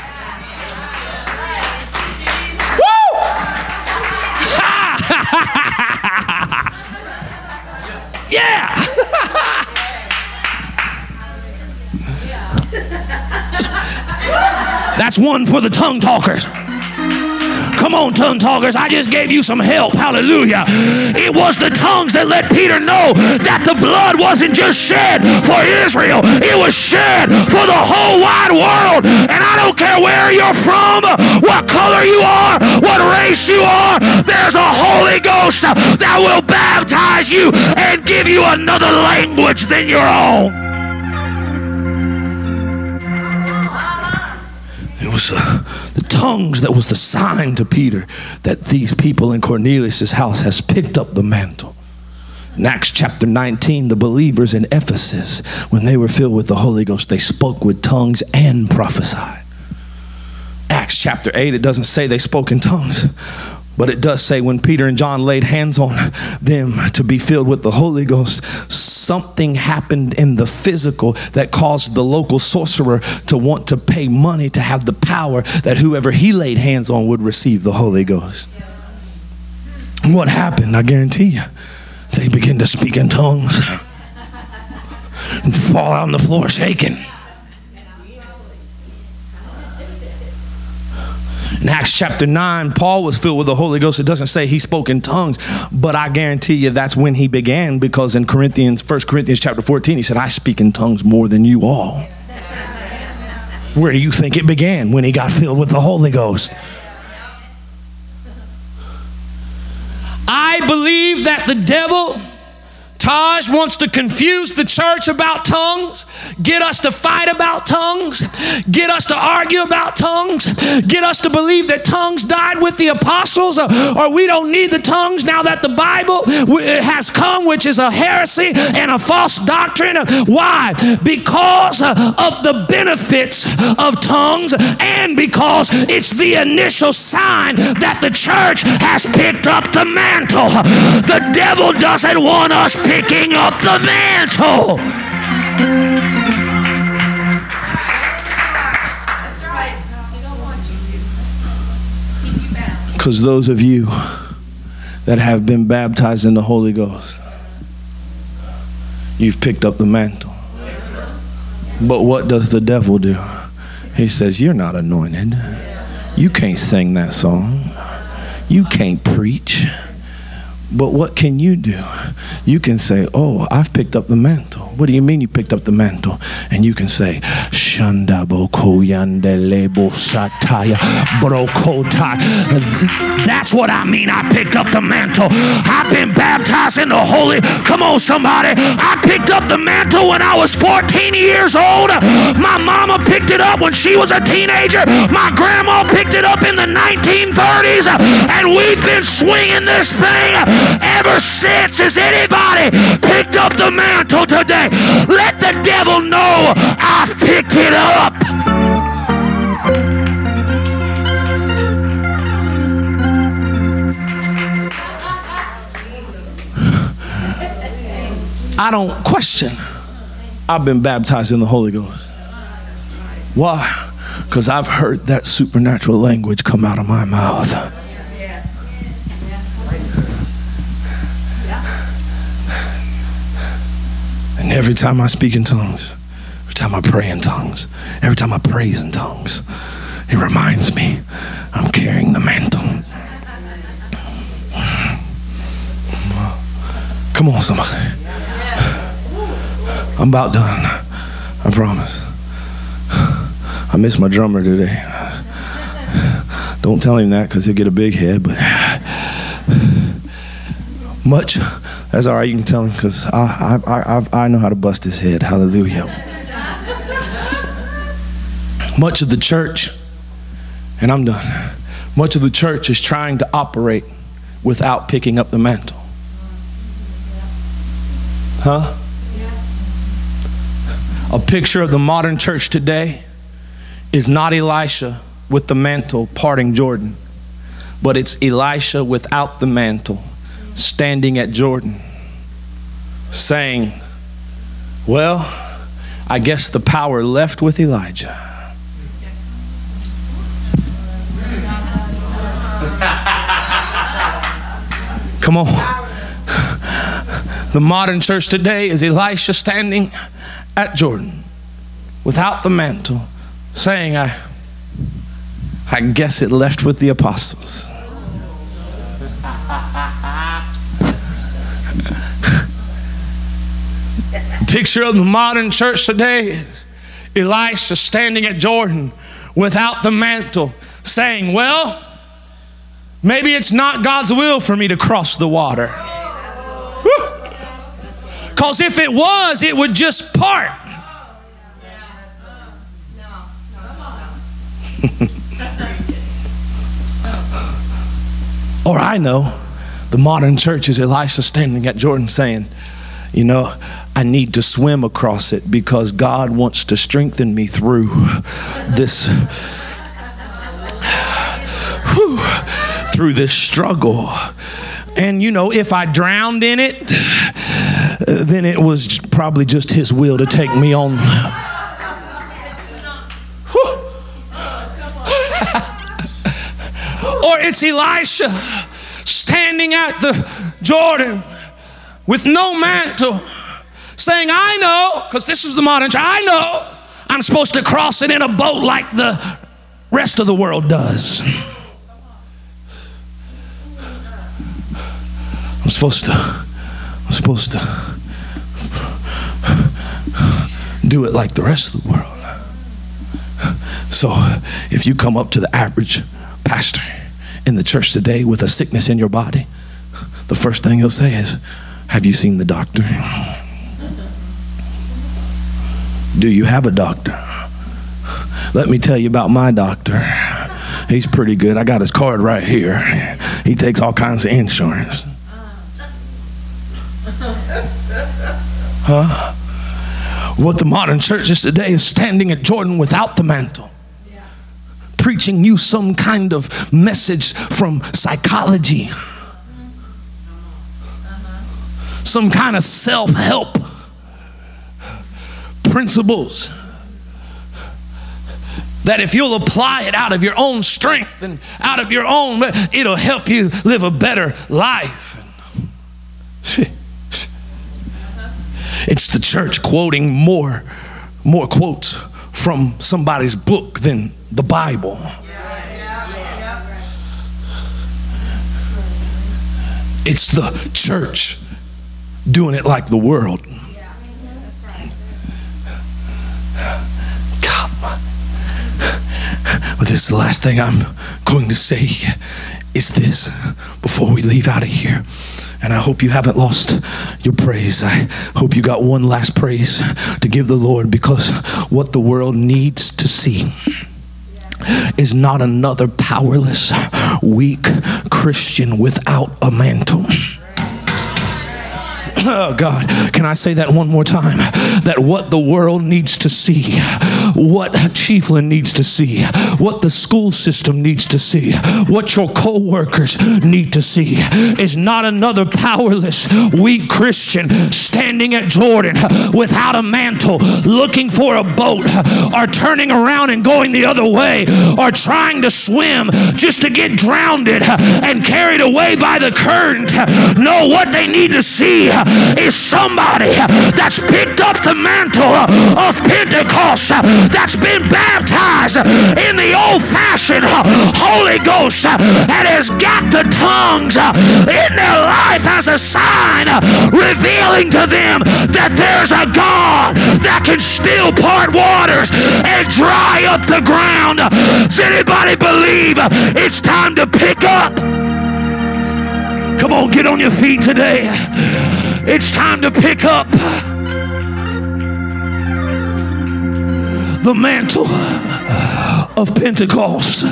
That's one for the tongue talkers. Come on, tongue talkers. I just gave you some help. Hallelujah. It was the tongues that let Peter know that the blood wasn't just shed for Israel, it was shed for the whole wide world. And I don't care where you're from, what color you are, what race you are, there's a Holy Ghost that will baptize you and give you another language than your own. Uh, the tongues that was the sign to Peter that these people in Cornelius' house has picked up the mantle. In Acts chapter 19, the believers in Ephesus, when they were filled with the Holy Ghost, they spoke with tongues and prophesied. Acts chapter 8, it doesn't say they spoke in tongues, but it does say when Peter and John laid hands on them to be filled with the Holy Ghost, something happened in the physical that caused the local sorcerer to want to pay money to have the power that whoever he laid hands on would receive the Holy Ghost. What happened? I guarantee you. They begin to speak in tongues and fall on the floor shaking. In Acts chapter 9, Paul was filled with the Holy Ghost. It doesn't say he spoke in tongues, but I guarantee you that's when he began because in Corinthians, 1 Corinthians chapter 14, he said, I speak in tongues more than you all. Where do you think it began? When he got filled with the Holy Ghost.
I believe that the devil, Taj, wants to confuse the church about tongues, get us to fight about tongues, get us to argue about tongues, get us to believe that tongues died with the apostles, or, we don't need the tongues now that the Bible has come, which is a heresy and a false doctrine. Why? Because uh, of the benefits of tongues and because it's the initial sign that the church has picked up the mantle. The devil doesn't want us up the mantle.
Because those of you that have been baptized in the Holy Ghost, you've picked up the mantle. But what does the devil do? He says, You're not anointed. You can't sing that song. You can't preach. But what can you do? You can say, Oh, I've picked up the mantle. What do you mean you picked up the mantle? And you can say, Sataya brokotai. That's what I mean. I picked up the mantle. I've been baptized in the Holy. Come on, somebody. I picked up the mantle when I was 14 years old. My mama picked it up when she was a teenager. My grandma picked it up in the 1930s. And we've been swinging this thing ever since. Has anybody picked up the mantle today? Let the devil know I've picked it up. I don't question. I've been baptized in the Holy Ghost. Why? Because I've heard that supernatural language come out of my mouth. And every time I speak in tongues, time I pray in tongues, every time I praise in tongues, it reminds me I'm carrying the mantle. Come on, somebody. I'm about done. I promise. I miss my drummer today. Don't tell him that because he'll get a big head, but much. That's all right. You can tell him because I, I, I, I know how to bust his head. Hallelujah. Much of the church, and I'm done. Much of the church is trying to operate without picking up the mantle. Huh? A picture of the modern church today is not Elisha with the mantle parting Jordan, but it's Elisha without the mantle standing at Jordan saying, Well, I guess the power left with Elijah. Come on. The modern church today is Elisha standing at Jordan without the mantle, saying, I, I guess it left with the apostles. Picture of the modern church today is Elisha standing at Jordan without the mantle, saying, Well, maybe it's not God's will for me to cross the water.
Because if it was, it would just part. [LAUGHS]
Or I know the modern church is Elisha standing at Jordan saying, You know, I need to swim across it because God wants to strengthen me through this. [SIGHS] Whew, through this struggle. And you know, if I drowned in it, then it was probably just His will to take me on. [LAUGHS]
Or it's Elisha standing at the Jordan with no mantle, saying, I know, because this is the modern I know I'm supposed to cross it in a boat like the rest of the world does.
I'm supposed to, I'm supposed to do it like the rest of the world. So if you come up to the average pastor in the church today with a sickness in your body, the first thing he'll say is, Have you seen the doctor? Do you have a doctor? Let me tell you about my doctor. He's pretty good. I got his card right here. He takes all kinds of insurance. Huh? What the modern church is today is standing at Jordan without the mantle. Preaching you some kind of message from psychology, some kind of self help principles that if you'll apply it out of your own strength and out of your own, it'll help you live a better life. It's the church quoting more, more quotes from somebody's book than the Bible. It's the church doing it like the world. God, but this is the last thing I'm going to say is this before we leave out of here. And I hope you haven't lost your praise. I hope you got one last praise to give the Lord because what the world needs to see is not another powerless, weak Christian without a mantle. Oh [COUGHS] God, can I say that one more time? That what the world needs to see, what Chiefland needs to see, what the school system needs to see, what your co-workers need to see is not another powerless, weak Christian standing at Jordan without a mantle, looking for a boat, or turning around and going the other way, or trying to swim just to get drowned and carried away by the current. No, what they need to see is somebody that's picked up the mantle of Pentecost, that's been baptized in the old fashioned Holy Ghost, and has got the tongues in their life as a sign, revealing to them that there's a God that can still part waters and dry up the ground. Does anybody believe it's time to pick up? Come on, get on your feet today. It's time to pick up the mantle of Pentecost.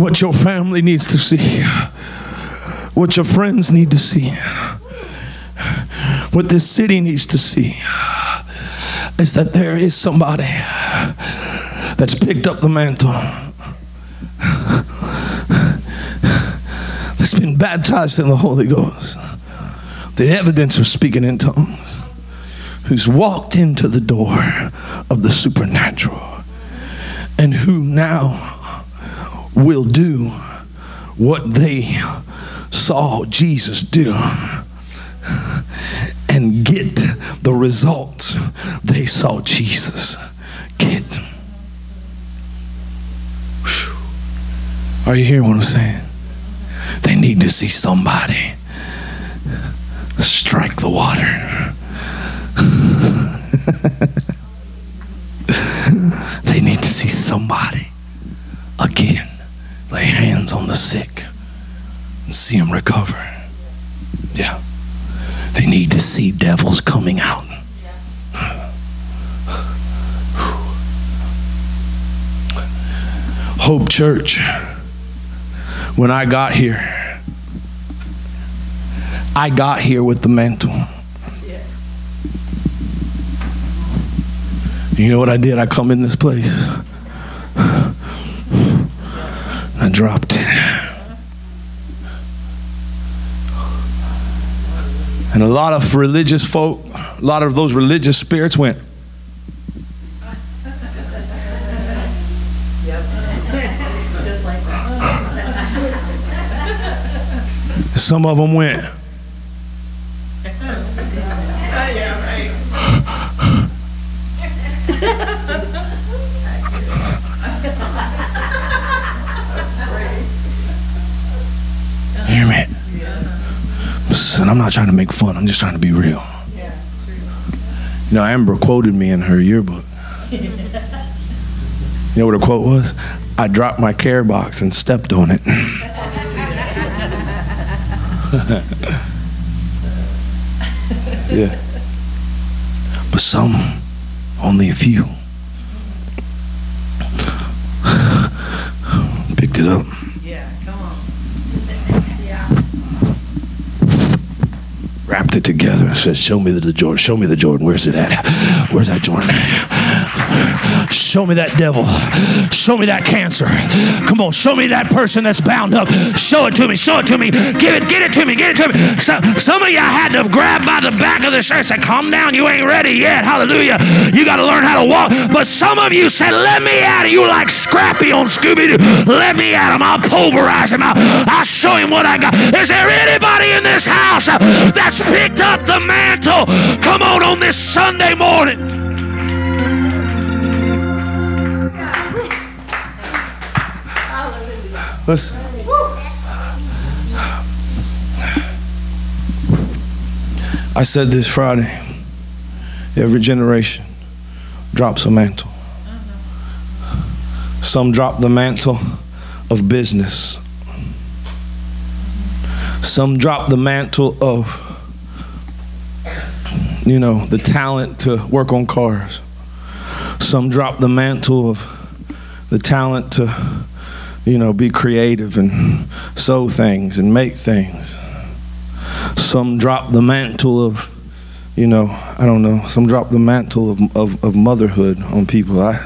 What your family needs to see, what your friends need to see, what this city needs to see is that there is somebody that's picked up the mantle been baptized in the Holy Ghost, the evidence of speaking in tongues, who's walked into the door of the supernatural, and who now will do what they saw Jesus do. And get the results they saw Jesus get. Are you hearing what I'm saying? They need to see somebody strike the water. [LAUGHS] they need to see somebody again lay hands on the sick, and see them recover. Yeah. They need to see devils coming out. Hope Church, when I got here, I got here with the mantle. You know what I did? I come in this place. I dropped it. And a lot of religious folk, a lot of those religious spirits went, [LAUGHS]
Just like that.
Some of them went. Hear me? Listen, I'm not trying to make fun. I'm just trying to be real. You know, Amber quoted me in her yearbook. You know what her quote was? I dropped my care box and stepped on it. [LAUGHS] yeah. But some, only a few, [SIGHS] picked it up.
Yeah, come on. Yeah.
Wrapped it together and said, Show me the Jordan. Show me the Jordan. Where's it at? Where's that Jordan? Show me that devil. Show me that cancer. Come on, show me that person that's bound up. Show it to me. Show it to me. Give it, get it to me. Get it to me. So, some of y'all had to grab by the back of the shirt and say, Calm down. You ain't ready yet. Hallelujah. You got to learn how to walk. But some of you said, Let me at it. You like Scrappy on Scooby Doo. Let me at him. I'll pulverize him. I'll, I'll show him what I got. Is there anybody in this house that's picked up the mantle? Come on on this Sunday morning. Listen. I said this Friday. Every generation drops a mantle. Some drop the mantle of business. Some drop the mantle of, you know, the talent to work on cars. Some drop the mantle of the talent to, you know, be creative and sew things and make things. Some drop the mantle of, you know, I don't know, some drop the mantle of, of, of motherhood on people. I,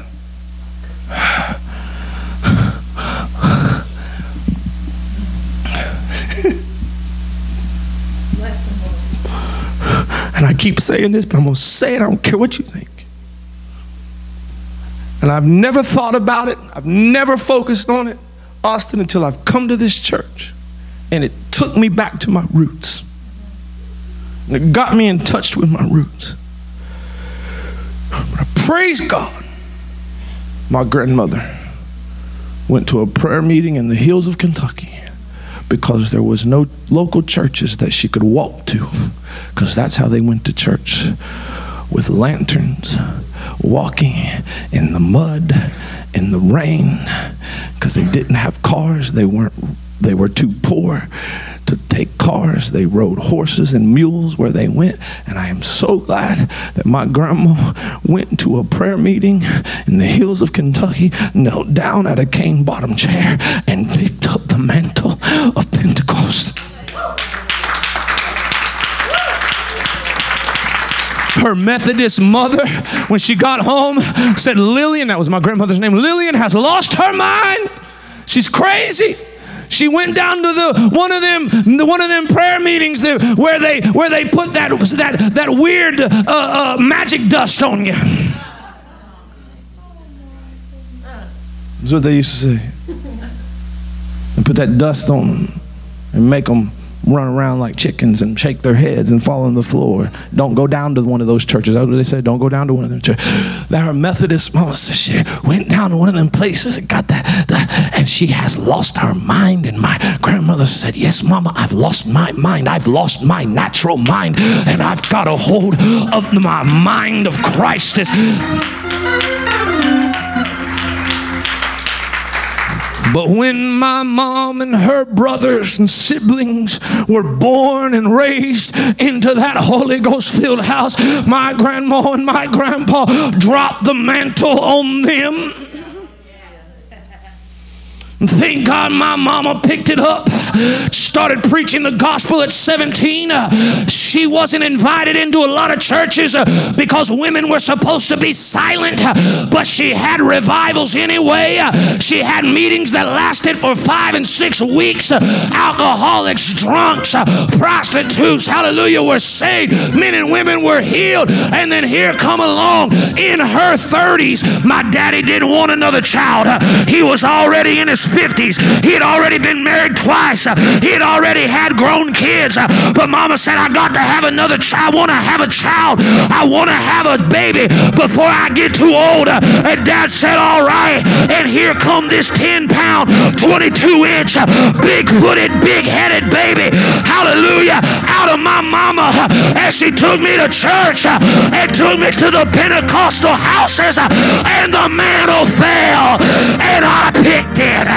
and I keep saying this, but I'm going to say it. I don't care what you think. And I've never thought about it, I've never focused on it, Austin, until I've come to this church. And it took me back to my roots. And it got me in touch with my roots. But I praise God. My grandmother went to a prayer meeting in the hills of Kentucky because there was no local churches that she could walk to because that's how they went to church with lanterns walking in the mud in the rain because they didn't have cars. They weren't they were too poor to take cars. They rode horses and mules where they went. And i am so glad that my grandma went to a prayer meeting in the hills of kentucky knelt down at a cane bottom chair and picked up the mantle of pentecost her Methodist mother, when she got home, said, Lillian, that was my grandmother's name, Lillian has lost her mind. She's crazy. She went down to the one of them one of them prayer meetings where they where they put that that that weird uh, uh, magic dust on you. That's what they used to say. And put that dust on and make them run around like chickens and shake their heads and fall on the floor. Don't go down to one of those churches. That's what they said. Don't go down to one of them churches. There are Methodist said she went down to one of them places and got that, that, and she has lost her mind. And my grandmother said, Yes, mama, I've lost my mind. I've lost my natural mind, and I've got a hold of my mind of Christ. It's- But when my mom and her brothers and siblings were born and raised into that Holy Ghost filled house, my grandma and my grandpa dropped the mantle on them. Thank God my mama picked it up, started preaching the gospel at 17. Uh, she wasn't invited into a lot of churches because women were supposed to be silent, but she had revivals anyway. She had meetings that lasted for five and six weeks. Alcoholics, drunks, prostitutes, hallelujah, were saved. Men and women were healed. And then here come along in her 30s. My daddy didn't want another child. He was already in his 50s. He had already been married twice. He had already had grown kids. But mama said, I got to have another child. I want to have a child. I want to have a baby before I get too old. And dad said, All right. And here come this 10 pound, 22 inch, big footed, big headed baby. Hallelujah. Out of my mama as she took me to church and took me to the Pentecostal houses. And the mantle fell. And I picked it.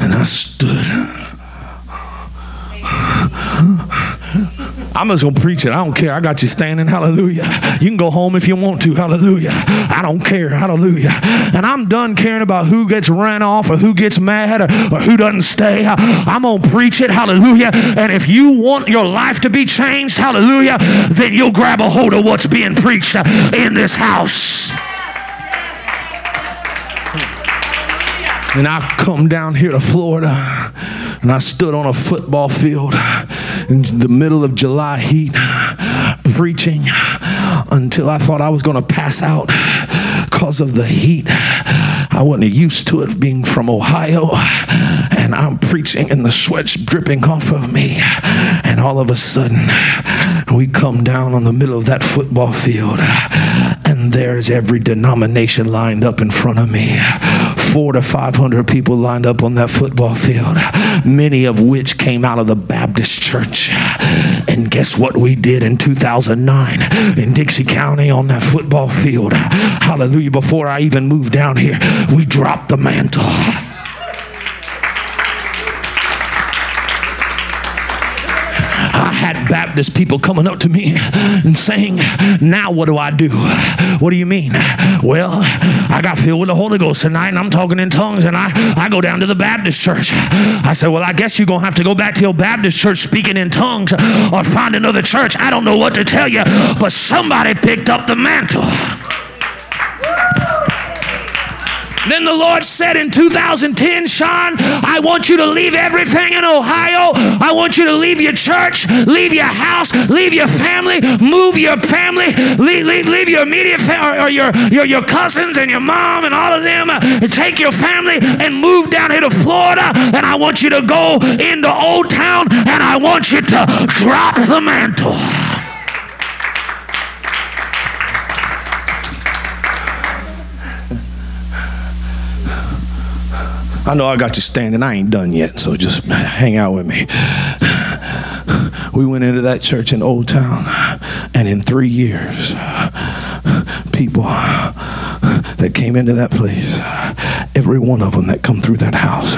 And I stood. I'm just gonna preach it. I don't care. I got you standing. Hallelujah. You can go home if you want to. Hallelujah. I don't care. Hallelujah. And I'm done caring about who gets ran off or who gets mad or, or who doesn't stay. I'm gonna preach it. Hallelujah. And if you want your life to be changed, hallelujah, then you'll grab a hold of what's being preached in this house. And I come down here to Florida and I stood on a football field in the middle of July heat preaching until I thought I was going to pass out because of the heat. I wasn't used to it being from Ohio and I'm preaching and the sweat's dripping off of me. And all of a sudden, we come down on the middle of that football field and there's every denomination lined up in front of me. Four to five hundred people lined up on that football field, many of which came out of the Baptist church. And guess what we did in 2009 in Dixie County on that football field? Hallelujah. Before I even moved down here, we dropped the mantle. Baptist people coming up to me and saying, Now what do I do? What do you mean? Well, I got filled with the Holy Ghost tonight and I'm talking in tongues and I, I go down to the Baptist church. I said, Well, I guess you're going to have to go back to your Baptist church speaking in tongues or find another church. I don't know what to tell you, but somebody picked up the mantle. Then the Lord said in 2010, Shaun, I want you to leave everything in Ohio. I want you to leave your church, leave your house, leave your family, move your family, leave, leave, leave your immediate family or, or your, your, your cousins and your mom and all of them, and take your family and move down here to Florida. And I want you to go into Old Town and I want you to drop the mantle. I know I got you standing. I ain't done yet, so just hang out with me. We went into that church in Old Town, and in three years, people that came into that place, every one of them that come through that house,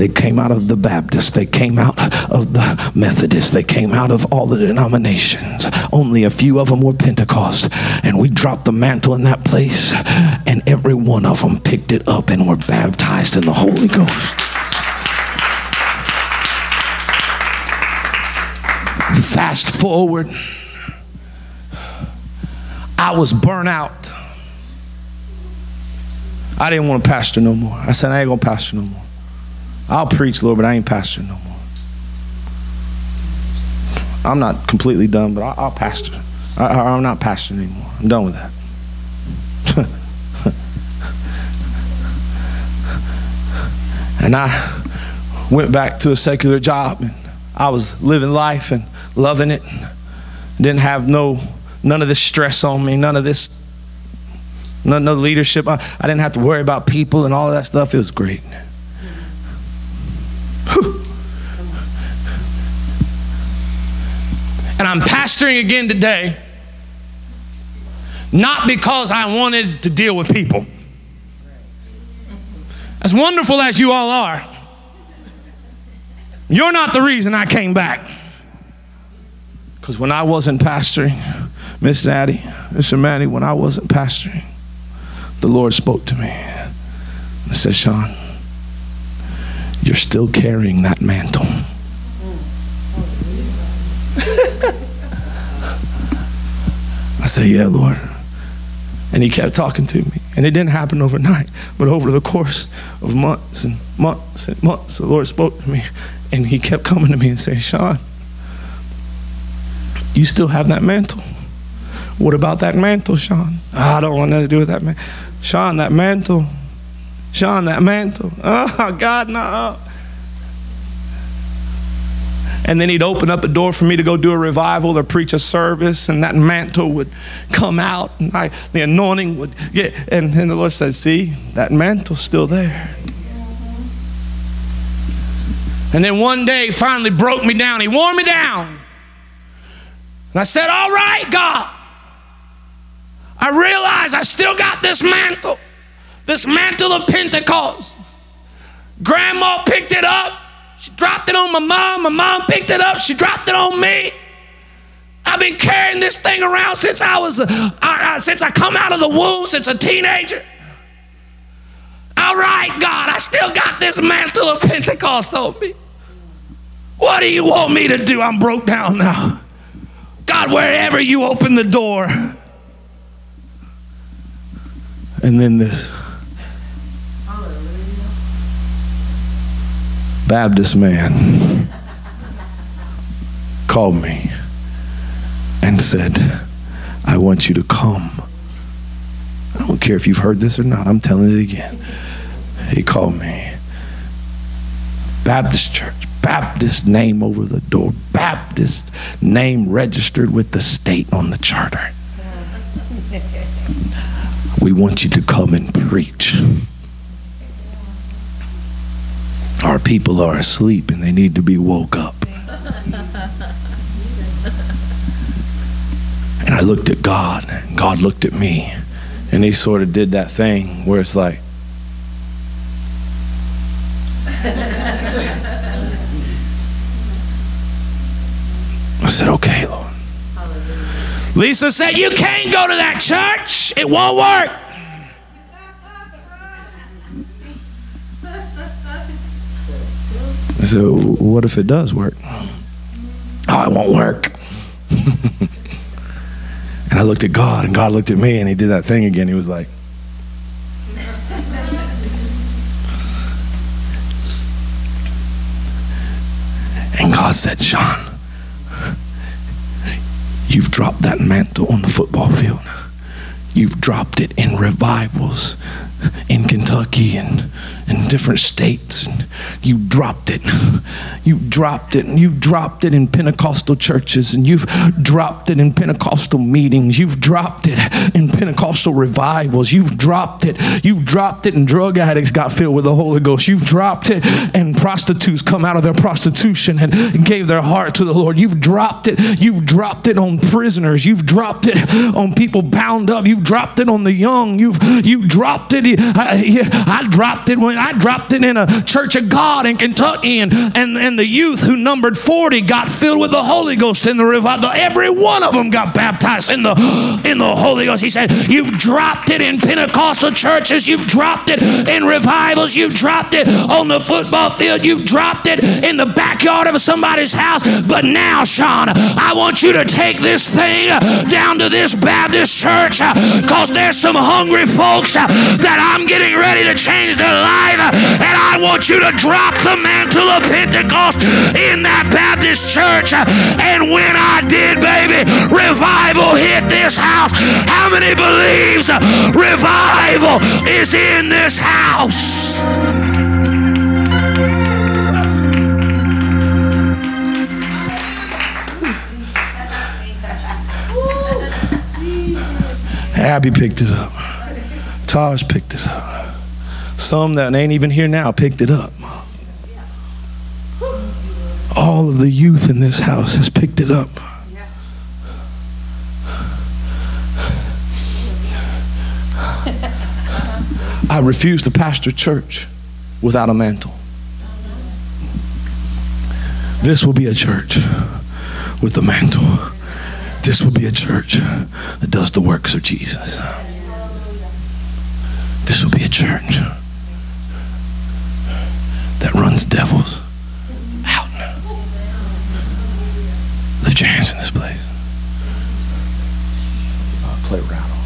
they came out of the Baptist, they came out of the Methodist, they came out of all the denominations. Only a few of them were Pentecost, and we dropped the mantle in that place, and every one of them picked it up and were baptized in the Holy Ghost. Fast forward, I was burnt out. I didn't want to pastor no more. I said, I ain't going to pastor no more. I'll preach, Lord, but I ain't pastor no more. I'm not completely done, but I'll, pastor. I, I'm not pastor anymore. I'm done with that. [LAUGHS] and I went back to a secular job, and I was living life and loving it. Didn't have no none of this stress on me, none of this, none the leadership. I, I didn't have to worry about people and all that stuff. It was great. And I'm pastoring again today, not because I wanted to deal with people. As wonderful as you all are, you're not the reason I came back. Because when I wasn't pastoring, Miss Natty, Mr. Matty, when I wasn't pastoring, the Lord spoke to me and said, Shaun, you're still carrying that mantle. I said, Yeah, Lord. And he kept talking to me. And it didn't happen overnight, but over the course of months and months and months, the Lord spoke to me. And he kept coming to me and saying, Shaun, you still have that mantle. What about that mantle, Shaun? Ah, I don't want nothing to do with that man. Shaun, that mantle. Shaun, that mantle. Oh, God, no. And then he'd open up a door for me to go do a revival or preach a service, and that mantle would come out, and I, the anointing would get. And, and the Lord said, See, that mantle's still there. And then one day, he finally broke me down. He wore me down. And I said, All right, God. I realize I still got this mantle, this mantle of Pentecost. Grandma picked it up. She dropped it on my mom. My mom picked it up. She dropped it on me. I've been carrying this thing around since I was, uh, since I come out of the womb, since a teenager. All right, God, I still got this mantle of Pentecost on me. What do you want me to do? I'm broke down now. God, wherever you open the door. And then this Baptist man called me and said, I want you to come. I don't care if you've heard this or not, I'm telling it again. He called me. Baptist church, Baptist name over the door, Baptist name registered with the state on the charter. We want you to come and preach. Our people are asleep and they need to be woke up. And I looked at God, and God looked at me, and He sort of did that thing where it's like, I said, okay, Lord. Lisa said, You can't go to that church, it won't work. I said, What if it does work? Oh, it won't work. [LAUGHS] and I looked at God, and God looked at me, and He did that thing again. He was like, And God said, Shaun, you've dropped that mantle on the football field. You've dropped it in revivals in Kentucky and in different states. And you dropped it. You dropped it. And you dropped it in Pentecostal churches. And you've dropped it in Pentecostal meetings. You've dropped it in Pentecostal revivals. You've dropped it. You've dropped it and drug addicts got filled with the Holy Ghost. You've dropped it and prostitutes come out of their prostitution and gave their heart to the Lord. You've dropped it. You've dropped it on prisoners. You've dropped it on people bound up. You've dropped it on the young. You've you dropped it. I, I dropped it when I dropped it in a church of God in Kentucky, and, and, and the youth who numbered 40 got filled with the Holy Ghost in the revival. Every one of them got baptized in the in the Holy Ghost. He said, You've dropped it in Pentecostal churches, you've dropped it in revivals, you've dropped it on the football field, you've dropped it in the backyard of somebody's house. But now, Shaun, I want you to take this thing down to this Baptist church because there's some hungry folks that I'm getting ready to change their life. And I want you to drop the mantle of Pentecost in that Baptist church. And when I did, baby, revival hit this house. How many believes revival is in this house? Abby picked it up. Taj picked it up. Some that ain't even here now picked it up. All of the youth in this house has picked it up. I refuse to pastor church without a mantle. This will be a church with a mantle. This will be a church that does the works of Jesus. This will be a church that runs devils out. Lift your hands in this place. I'll play around.